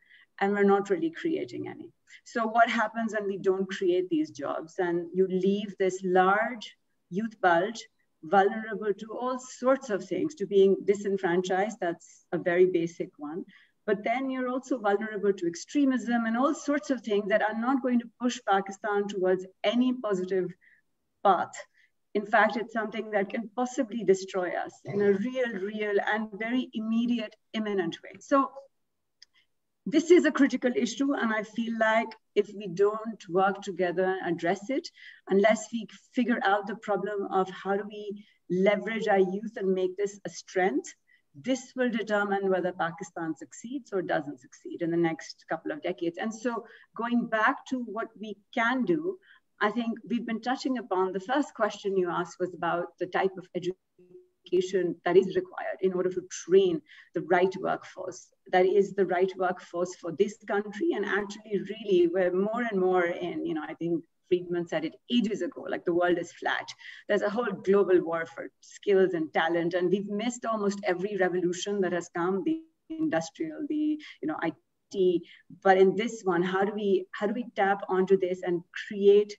and we're not really creating any. So what happens when we don't create these jobs and you leave this large youth bulge vulnerable to all sorts of things, to being disenfranchised, that's a very basic one. But then you're also vulnerable to extremism and all sorts of things that are not going to push Pakistan towards any positive path. In fact, it's something that can possibly destroy us in a real, real, and very immediate, imminent way. So this is a critical issue. And I feel like if we don't work together and address it, unless we figure out the problem of how do we leverage our youth and make this a strength, this will determine whether Pakistan succeeds or doesn't succeed in the next couple of decades. And so going back to what we can do, I think we've been touching upon the first question you asked was about the type of education that is required in order to train the right workforce. That is the right workforce for this country. And actually, really, we're more and more in, you know, I think Friedman said it ages ago, like the world is flat. There's a whole global war for skills and talent, and we've missed almost every revolution that has come, the industrial, the you know IT. But in this one, how do we how do we tap onto this and create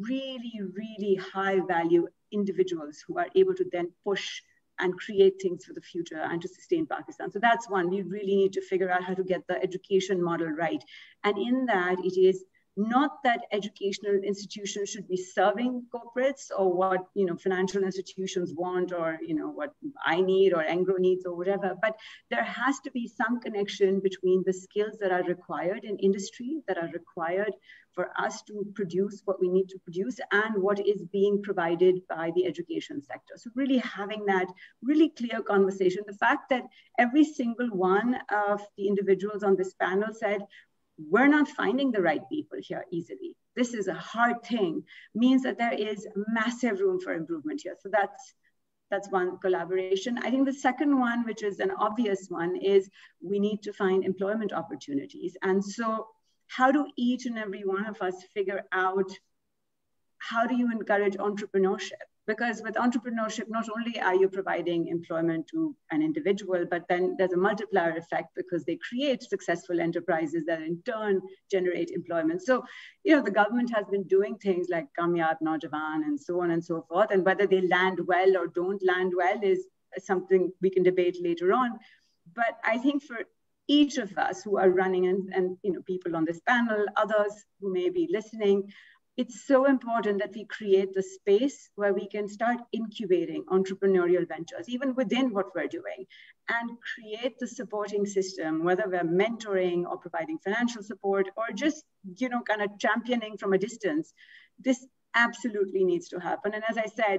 really, really high value individuals who are able to then push and create things for the future and to sustain Pakistan. So that's one. We really need to figure out how to get the education model right. And in that, it is not that educational institutions should be serving corporates or what you know financial institutions want or you know what i need or engro needs or whatever but there has to be some connection between the skills that are required in industry that are required for us to produce what we need to produce and what is being provided by the education sector. So really having that really clear conversation. The fact that every single one of the individuals on this panel said we're not finding the right people here easily. This is a hard thing, means that there is massive room for improvement here. So that's that's one collaboration. I think the second one, which is an obvious one, is we need to find employment opportunities. And so how do each and every one of us figure out how do you encourage entrepreneurship? Because with entrepreneurship not only are you providing employment to an individual but then there's a multiplier effect because they create successful enterprises that in turn generate employment. So you know the government has been doing things like kamyab naujawan and so on and so forth. And whether they land well or don't land well is something we can debate later on. But i think for each of us who are running and, and you know people on this panel others who may be listening it's so important that we create the space where we can start incubating entrepreneurial ventures, even within what we're doing, and create the supporting system, whether we're mentoring or providing financial support or just, you know, kind of championing from a distance. This absolutely needs to happen. And as I said,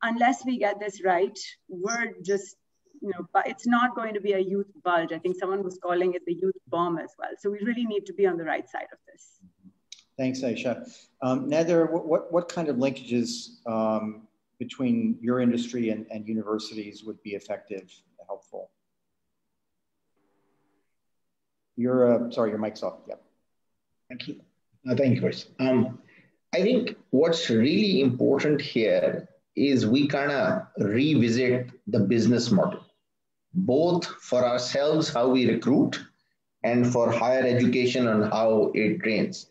unless we get this right, we're just you know, but it's not going to be a youth bulge. I think someone was calling it the youth bomb as well. So we really need to be on the right side of this. Thanks, Ayesha. Um, what, what, kind of linkages um, between your industry and, and universities would be effective, and helpful? Your, uh, sorry, your mic's off. Yep. Thank you. Thank you, Chris. Um, I think what's really important here is we kind of revisit the business model, both for ourselves, how we recruit, and for higher education on how it trains.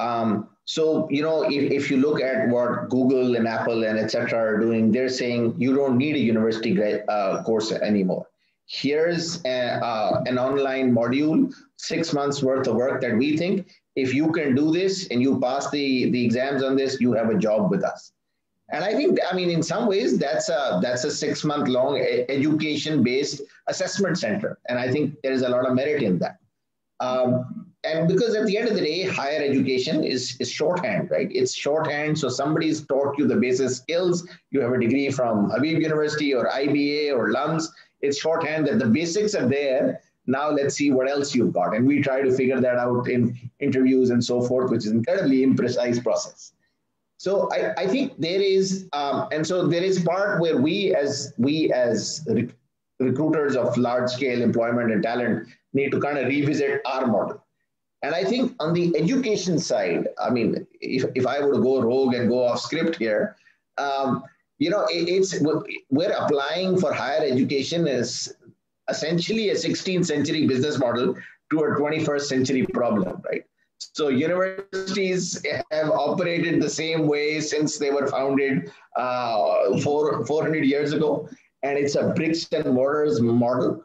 Um, so, you know, if, if you look at what Google and Apple and etc. are doing, they're saying you don't need a university grade, uh, course anymore. Here's a, uh, an online module, six months worth of work that we think if you can do this and you pass the, the exams on this, you have a job with us. And I think, I mean, in some ways, that's a that's a six month long education based assessment center, and I think there is a lot of merit in that. Um, and because at the end of the day, higher education is, is shorthand, right? It's shorthand. So somebody's taught you the basic skills. You have a degree from Habib University or IBA or LUMS. It's shorthand that the basics are there. Now let's see what else you've got. And we try to figure that out in interviews and so forth, which is incredibly imprecise process. So I, I think there is, um, and so there is part where we as we as rec recruiters of large scale employment and talent need to kind of revisit our model and I think on the education side, I mean, if, if I were to go rogue and go off script here, um, you know, it, it's we're applying for higher education is essentially a 16th century business model to a 21st century problem, right? So universities have operated the same way since they were founded uh, four, 400 years ago, and it's a bricks and mortars model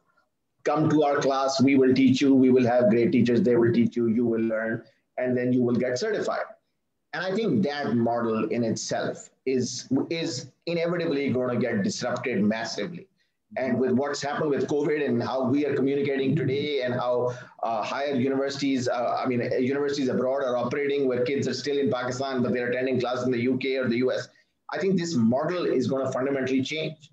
come to our class, we will teach you, we will have great teachers, they will teach you, you will learn, and then you will get certified. And I think that model in itself is, is inevitably going to get disrupted massively And with what's happened with COVID and how we are communicating today and how uh, higher universities, uh, I mean, universities abroad are operating where kids are still in Pakistan, but they're attending class in the UK or the US, I think this model is going to fundamentally change.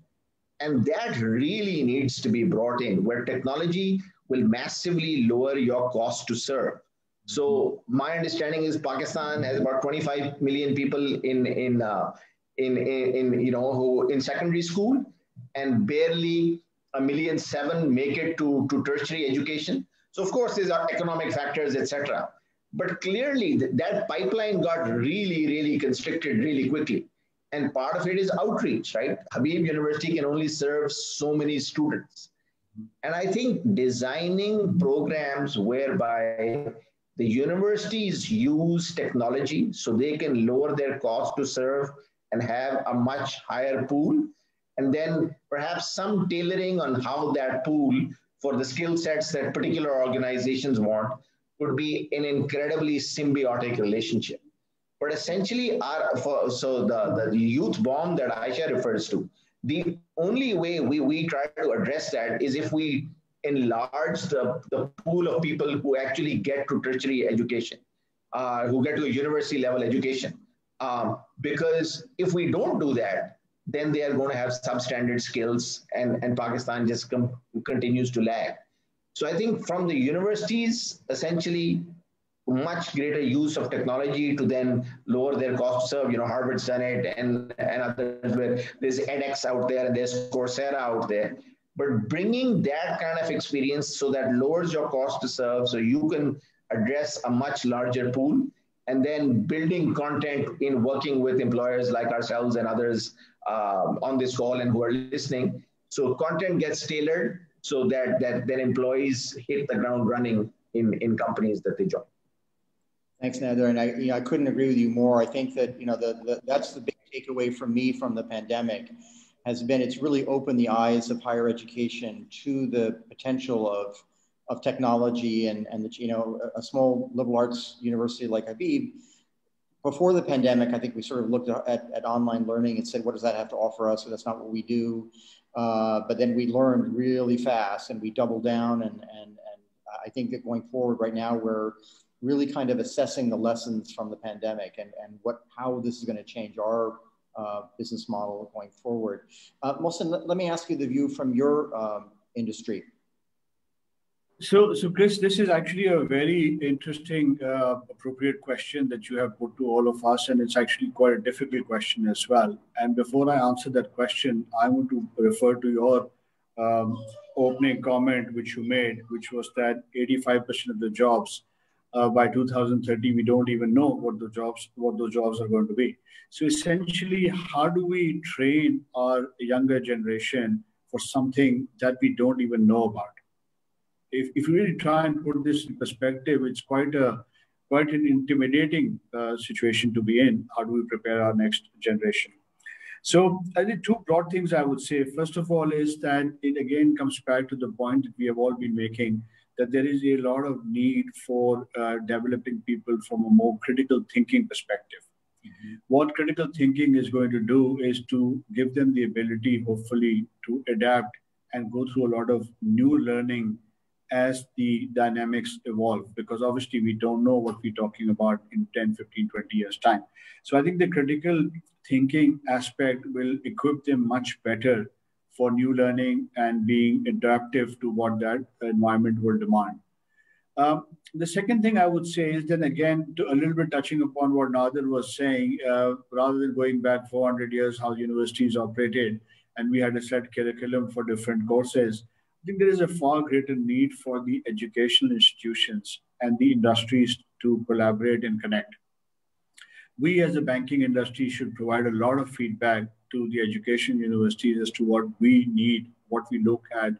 And that really needs to be brought in where technology will massively lower your cost to serve. So my understanding is Pakistan has about 25 million people in in uh, in, in, in you know who in secondary school, and barely a million seven make it to, to tertiary education. So of course, these are economic factors, etc. But clearly, th- that pipeline got really, really constricted really quickly. And part of it is outreach, right? Habib University can only serve so many students. And I think designing programs whereby the universities use technology so they can lower their cost to serve and have a much higher pool and then perhaps some tailoring on how that pool for the skill sets that particular organizations want would be an incredibly symbiotic relationship. But essentially, our for, so the, the youth bomb that Ayesha refers to, the only way we, we try to address that is if we enlarge the, the pool of people who actually get to tertiary education, uh, who get to a university level education. Um, because if we don't do that, then they are going to have substandard skills and, and Pakistan just com- continues to lag. So I think from the universities, essentially much greater use of technology to then lower their cost to serve. You know, Harvard's done it and, and others where there's edX out there and there's Coursera out there. But bringing that kind of experience so that lowers your cost to serve so you can address a much larger pool and then building content in working with employers like ourselves and others um, on this call and who are listening. So content gets tailored so that, that then employees hit the ground running in, in companies that they join. Thanks, Nadir. And I, you know, I couldn't agree with you more. I think that, you know, the, the, that's the big takeaway from me from the pandemic has been it's really opened the eyes of higher education to the potential of, of technology and, and the, you know, a small liberal arts university like Habib before the pandemic, I think we sort of looked at, at online learning and said, what does that have to offer us? So that's not what we do. Uh, but then we learned really fast and we doubled down. And, and, and I think that going forward right now, we're really kind of assessing the lessons from the pandemic and, and what, how this is going to change our uh, business model going forward. Uh, let, let, me ask you the view from your um, industry. So, so Chris, this is actually a very interesting, uh, appropriate question that you have put to all of us, and it's actually quite a difficult question as well. And before I answer that question, I want to refer to your um, opening comment, which you made, which was that 85% of the jobs uh, by 2030 we don't even know what the jobs what those jobs are going to be. So essentially, how do we train our younger generation for something that we don't even know about? if, if you really try and put this in perspective, it's quite a quite an intimidating uh, situation to be in. How do we prepare our next generation? So I think two broad things I would say. First of all, is that it again comes back to the point that we have all been making that there is a lot of need for uh, developing people from a more critical thinking perspective. Mm-hmm. What critical thinking is going to do is to give them the ability, hopefully, to adapt and go through a lot of new learning as the dynamics evolve because obviously we don't know what we're talking about in 10 15 20 years time so i think the critical thinking aspect will equip them much better for new learning and being adaptive to what that environment will demand um, the second thing I would say is then again, to a little bit touching upon what Nadir was saying, uh, rather than going back 400 years how universities operated, and we had a set curriculum for different courses. I think there is a far greater need for the educational institutions and the industries to collaborate and connect. We as a banking industry should provide a lot of feedback to the education universities as to what we need, what we look at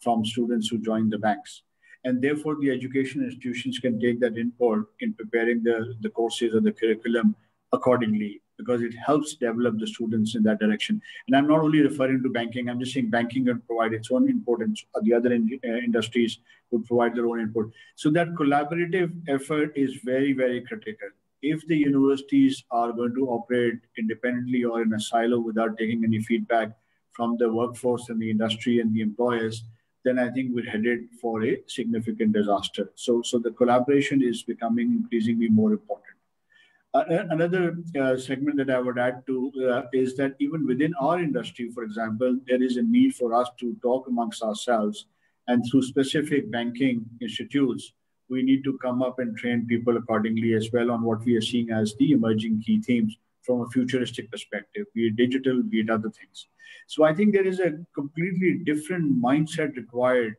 from students who join the banks. And therefore, the education institutions can take that input in preparing the, the courses or the curriculum accordingly because it helps develop the students in that direction. And I'm not only referring to banking, I'm just saying banking will provide its own importance. The other in, uh, industries would provide their own input. So that collaborative effort is very, very critical. If the universities are going to operate independently or in a silo without taking any feedback from the workforce and the industry and the employers, then I think we're headed for a significant disaster. So, so the collaboration is becoming increasingly more important. Uh, another uh, segment that I would add to uh, is that even within our industry, for example, there is a need for us to talk amongst ourselves and through specific banking institutes, we need to come up and train people accordingly as well on what we are seeing as the emerging key themes from a futuristic perspective, be it digital, be it other things. So I think there is a completely different mindset required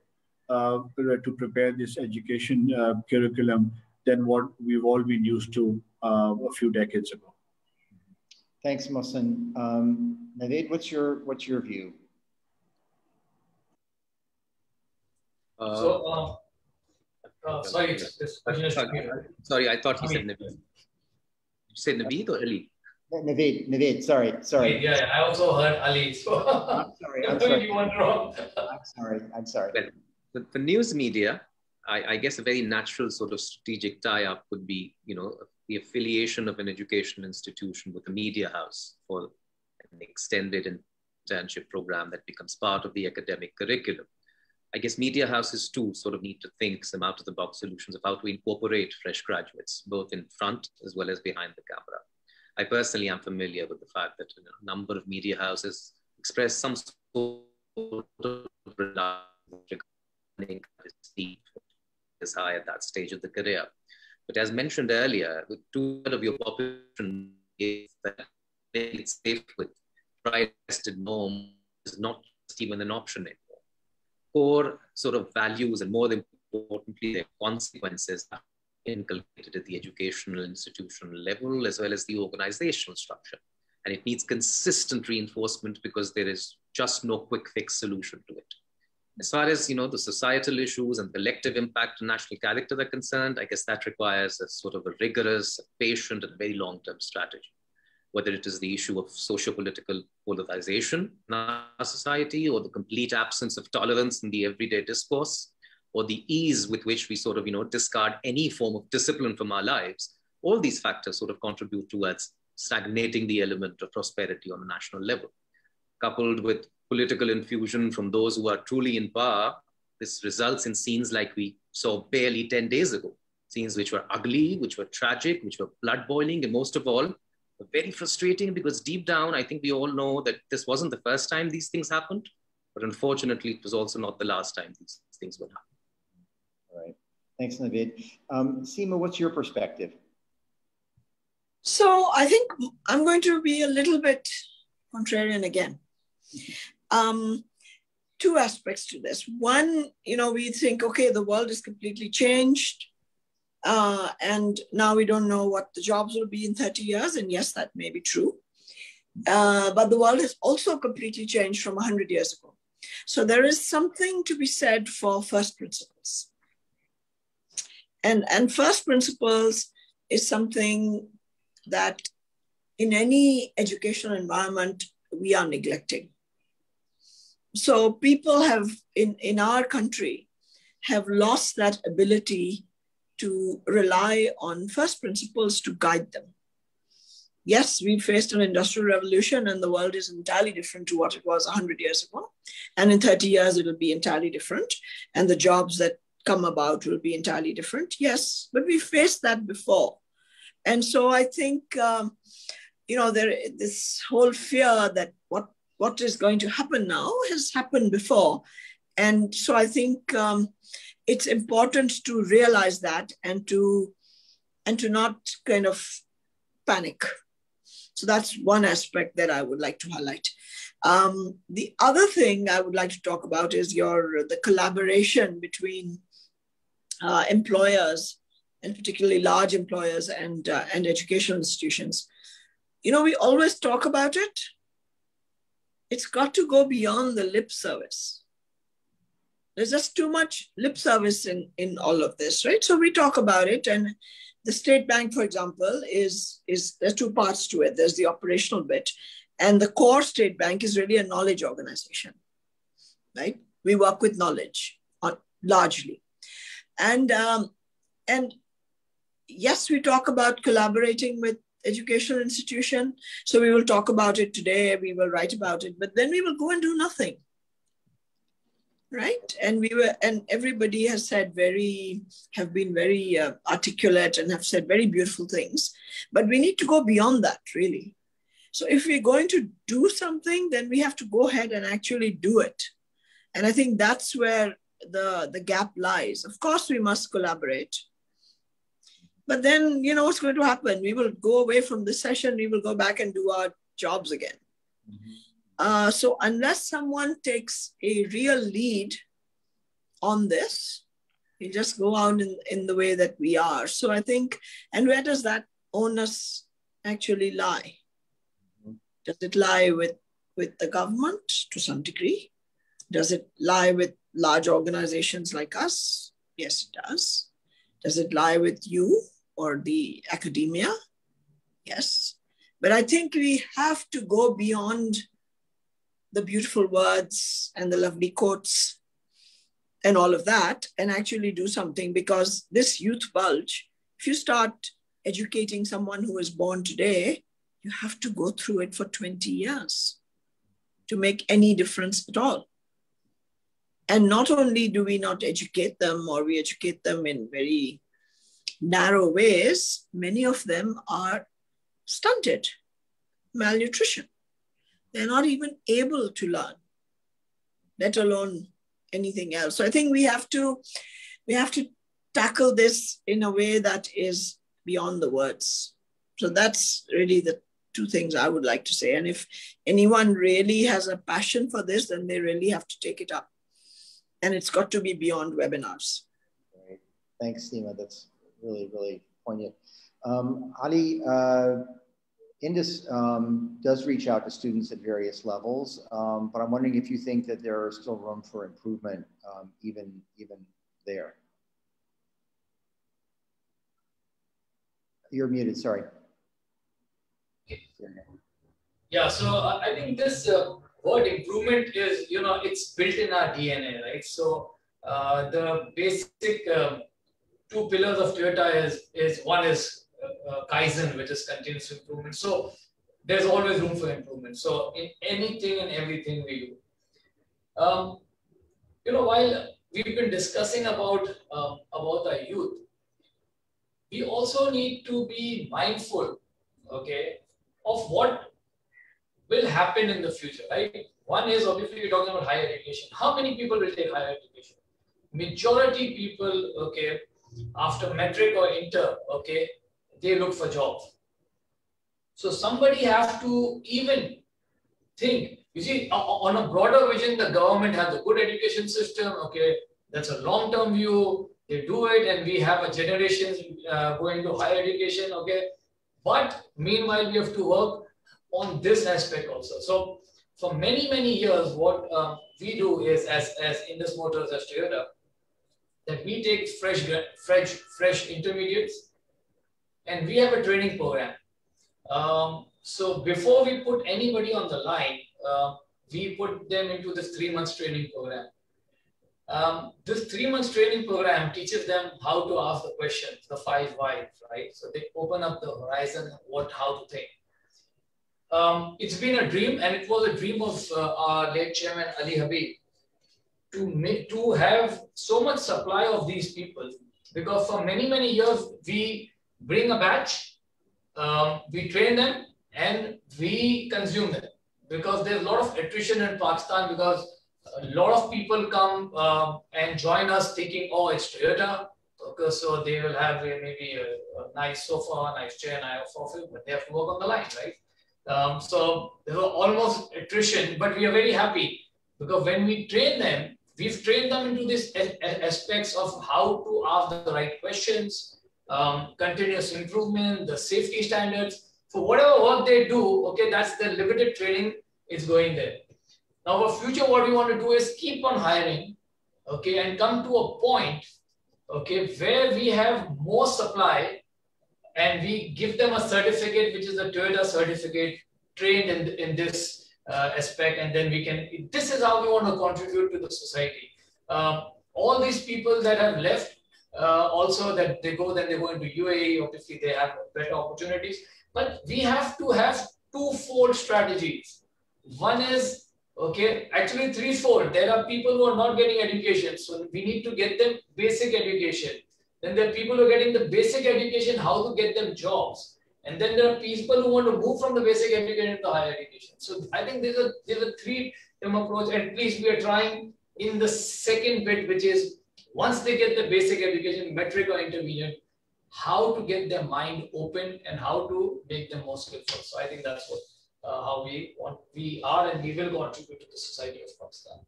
uh, to prepare this education uh, curriculum than what we've all been used to uh, a few decades ago. Thanks, Mohsin. Um, Naveid, what's your what's your view? Uh, so, uh, sorry, this question is Sorry, I thought he said Naveid. Did you say Naveid or Ali? Naveid, Naveid, sorry, sorry. Yeah, yeah, I also heard Ali. So I'm sorry, I'm sorry. you went wrong. I'm sorry, I'm sorry. Well, the, the news media, I, I, guess a very natural sort of strategic tie-up would be, you know, the affiliation of an educational institution with a media house for an extended internship program that becomes part of the academic curriculum. I guess media houses too sort of need to think some out of the box solutions of how to incorporate fresh graduates, both in front as well as behind the camera. I personally am familiar with the fact that a number of media houses express some sort of regarding is high at that stage of the career. But as mentioned earlier, two of your population is that it's safe with tried-tested norm is not even an option anymore core sort of values and more importantly, their consequences are inculcated at the educational institutional level as well as the organizational structure. And it needs consistent reinforcement because there is just no quick fix solution to it. As far as you know, the societal issues and collective impact on national character are concerned, I guess that requires a sort of a rigorous, patient, and very long-term strategy whether it is the issue of socio-political polarization in our society or the complete absence of tolerance in the everyday discourse or the ease with which we sort of you know discard any form of discipline from our lives all these factors sort of contribute towards stagnating the element of prosperity on a national level. Coupled with political infusion from those who are truly in power this results in scenes like we saw barely 10 days ago. Scenes which were ugly which were tragic which were blood boiling and most of all very frustrating because deep down, I think we all know that this wasn't the first time these things happened, but unfortunately, it was also not the last time these things would happen. All right. Thanks, Naveid. Um, Sima, what's your perspective? So I think I'm going to be a little bit contrarian again. Um, two aspects to this. One, you know, we think, okay, the world is completely changed. Uh, and now we don't know what the jobs will be in 30 years. And yes, that may be true. Uh, but the world has also completely changed from 100 years ago. So there is something to be said for first principles. And, and first principles is something that in any educational environment we are neglecting. So people have in, in our country have lost that ability to rely on first principles to guide them. Yes, we faced an industrial revolution and the world is entirely different to what it was 100 years ago. And in 30 years, it will be entirely different. And the jobs that come about will be entirely different. Yes, but we faced that before. And so I think, um, you know, there this whole fear that what what is going to happen now has happened before. And so I think um, it's important to realize that and to and to not kind of panic. So that's one aspect that i would like to highlight. Um, the other thing i would like to talk about is your the collaboration between uh, employers and particularly large employers and uh, and educational institutions. You know we always talk about it. It's got to go beyond the lip service there's just too much lip service in, in all of this, right? So we talk about it, and the state bank, for example, is is there's two parts to it. There's the operational bit, and the core state bank is really a knowledge organization, right? We work with knowledge on, largely, and um, and yes, we talk about collaborating with educational institution. So we will talk about it today, we will write about it, but then we will go and do nothing. Right. And we were, and everybody has said very, have been very uh, articulate and have said very beautiful things. But we need to go beyond that, really. So if we're going to do something, then we have to go ahead and actually do it. And I think that's where the, the gap lies. Of course, we must collaborate but then, you know, what's going to happen? We will go away from this session, we will go back and do our jobs again. Mm-hmm. Uh, so, unless someone takes a real lead on this, we just go on in, in the way that we are. So, I think, and where does that onus actually lie? Does it lie with, with the government to some degree? Does it lie with large organizations like us? Yes, it does. Does it lie with you or the academia. Yes. But I think we have to go beyond the beautiful words and the lovely quotes and all of that and actually do something because this youth bulge, if you start educating someone who is born today, you have to go through it for 20 years to make any difference at all. And not only do we not educate them or we educate them in very narrow ways, many of them are stunted, malnutrition. They're not even able to learn, let alone anything else. So I think we have to we have to tackle this in a way that is beyond the words. So that's really the two things I would like to say. And if anyone really has a passion for this, then they really have to take it up. And it's got to be beyond webinars. Great. Thanks, Sima. That's really, really poignant. Um, Ali, uh, Indus um, does reach out to students at various levels, um, but I'm wondering if you think that there is still room for improvement um, even, even there. You're muted, sorry. Yeah, so I think this uh, word improvement is, you know, it's built in our DNA, right? So uh, the basic um, two pillars of Toyota is, is one is uh, Kaizen, which is continuous improvement. So there's always room for improvement. So in anything and everything we do. Um, you know, while we've been discussing about, um, about our youth, we also need to be mindful, okay, of what will happen in the future, right? One is obviously we're talking about higher education. How many people will take higher education? Majority people, okay, after matric or inter, okay, they look for jobs. So somebody has to even think. You see, on a broader vision, the government has a good education system. Okay, that's a long-term view. They do it, and we have a generation uh, going to higher education. Okay, but meanwhile, we have to work on this aspect also. So for many many years, what uh, we do is as as Indus Motors as Toyota, that we take fresh, fresh, fresh intermediates and we have a training program. Um, so before we put anybody on the line, uh, we put them into this three months training program. Um, this three months training program teaches them how to ask the questions, the five whys, right? So they open up the horizon, what, how to think. Um, it's been a dream, and it was a dream of uh, our late chairman Ali Habib to make to have so much supply of these people because for many many years we bring a batch um, we train them and we consume them. Because there's a lot of attrition in pakistan because a lot of people come uh, and join us thinking oh it's toyota. Okay, so they will have a, maybe a, a, nice sofa a nice chair and nice office but they have to work on the line right? Um, so there's almost attrition but we are very happy because when we train them we've trained them into these aspects of how to ask the right questions, um, continuous improvement, the safety standards. For whatever work they do, okay, that's the limited training is going there. Now, for future, what we want to do is keep on hiring, okay, and come to a point, okay, where we have more supply and we give them a certificate, which is a Toyota certificate trained in, in this uh, aspect, and then we can. This is how we want to contribute to the society. Um, all these people that have left, uh, also that they go, then they go into UAE, obviously they have better opportunities. But we have to have two-fold strategies. One is, okay, actually three-fold. There are people who are not getting education. So we need to get them basic education. Then there are people who are getting the basic education, how to get them jobs. And then there are people who want to move from the basic education to higher education. So I think there's a there's a three-term approach. At least we are trying in the second bit, which is once they get the basic education, matric or intermediate, how to get their mind open and how to make them more skillful. So I think that's what uh, how we want we are and we will contribute to the society of Pakistan.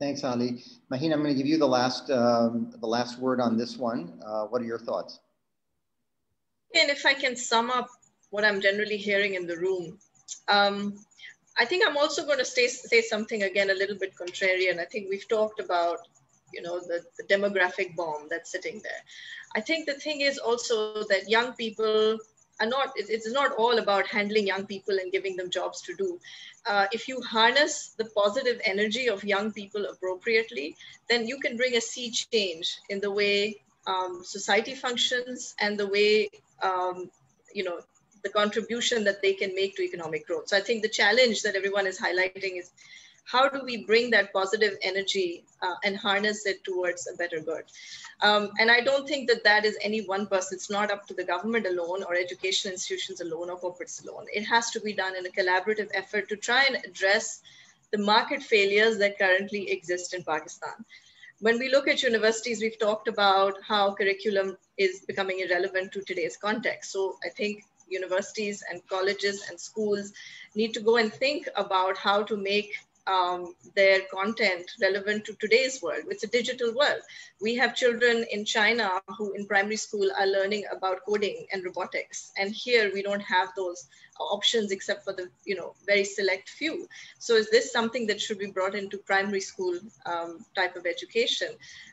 Thanks, Ali. Maheen, I'm going to give you the last um, the last word on this one. Uh, what are your thoughts? And if I can sum up what I'm generally hearing in the room, um, I think I'm also going to say, say something again a little bit contrarian. I think we've talked about you know the, the demographic bomb that's sitting there. I think the thing is also that young people are not it's not all about handling young people and giving them jobs to do. Uh, if you harness the positive energy of young people appropriately then you can bring a sea change in the way um, society functions and the way um, you know the contribution that they can make to economic growth. So i think the challenge that everyone is highlighting is how do we bring that positive energy uh, and harness it towards a better good? Um, and I don't think that that is any one person. It's not up to the government alone or education institutions alone or corporates alone. It has to be done in a collaborative effort to try and address the market failures that currently exist in Pakistan. When we look at universities, we've talked about how curriculum is becoming irrelevant to today's context. So I think universities and colleges and schools need to go and think about how to make um, their content relevant to today's world. It's a digital world. We have children in China who in primary school are learning about coding and robotics. And here we don't have those options except for the you know very select few. So is this something that should be brought into primary school um, type of education?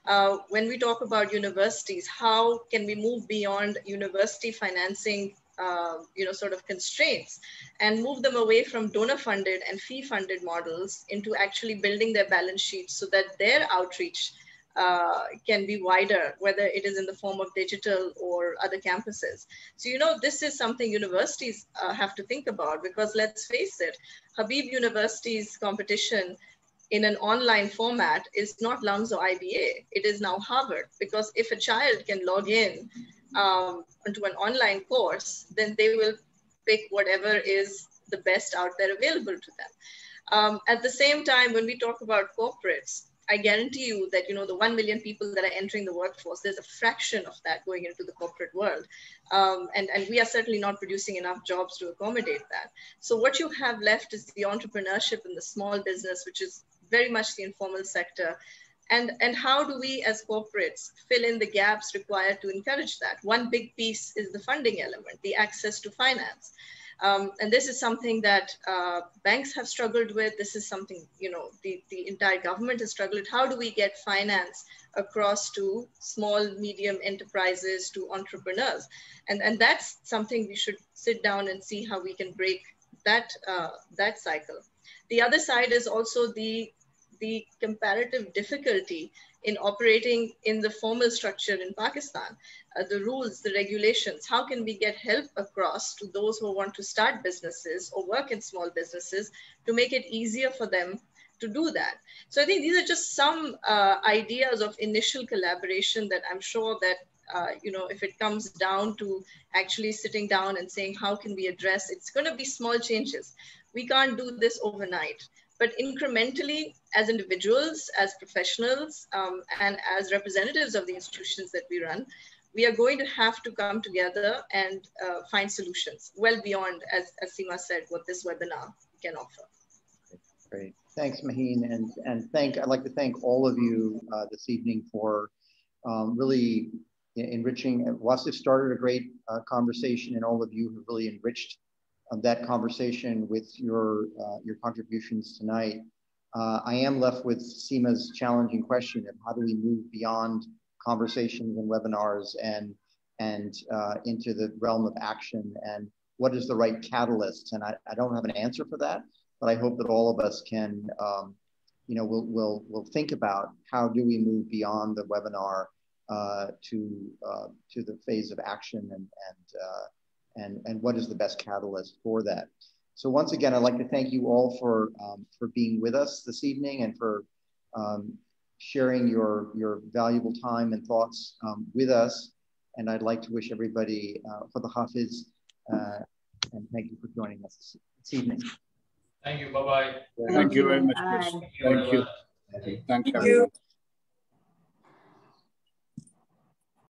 Uh, when we talk about universities, how can we move beyond university financing uh, you know, sort of constraints and move them away from donor funded and fee funded models into actually building their balance sheets so that their outreach uh, can be wider, whether it is in the form of digital or other campuses. So, you know, this is something universities uh, have to think about because let's face it, Habib University's competition in an online format is not LUMS or IBA. It is now Harvard because if a child can log in um, into an online course, then they will pick whatever is the best out there available to them. Um, at the same time, when we talk about corporates, I guarantee you that you know the one million people that are entering the workforce, there's a fraction of that going into the corporate world, um, and and we are certainly not producing enough jobs to accommodate that. So what you have left is the entrepreneurship and the small business, which is very much the informal sector, and and how do we as corporates fill in the gaps required to encourage that? One big piece is the funding element the access to finance. Um, and this is something that uh, banks have struggled with. This is something you know the, the entire government has struggled. How do we get finance across to small medium enterprises to entrepreneurs? And and that's something we should sit down and see how we can break that uh, that cycle. The other side is also the the comparative difficulty in operating in the formal structure in Pakistan, uh, the rules, the regulations, how can we get help across to those who want to start businesses or work in small businesses to make it easier for them to do that. So I think these are just some uh, ideas of initial collaboration that I'm sure that uh, you know, if it comes down to actually sitting down and saying, how can we address, it's going to be small changes. We can't do this overnight but incrementally as individuals, as professionals, um, and as representatives of the institutions that we run, we are going to have to come together and uh, find solutions well beyond, as, as Sima said, what this webinar can offer. Great. Thanks, Maheen. And, and thank, I'd like to thank all of you uh, this evening for um, really enriching. Wasif started a great uh, conversation and all of you have really enriched of that conversation with your, uh, your contributions tonight. Uh, I am left with Sima's challenging question of how do we move beyond conversations and webinars and, and uh, into the realm of action and what is the right catalyst? And I, I don't have an answer for that, but I hope that all of us can, um, you know, we'll, we'll, we'll think about how do we move beyond the webinar uh, to uh, to the phase of action and and uh, and and what is the best catalyst for that. So once again, I'd like to thank you all for um, for being with us this evening and for um, sharing your your valuable time and thoughts um, with us. And I'd like to wish everybody uh, for the Hafiz uh, and thank you for joining us this evening. Thank you. Bye bye. Thank, thank you very much. Thank you. Thank you. Thank you.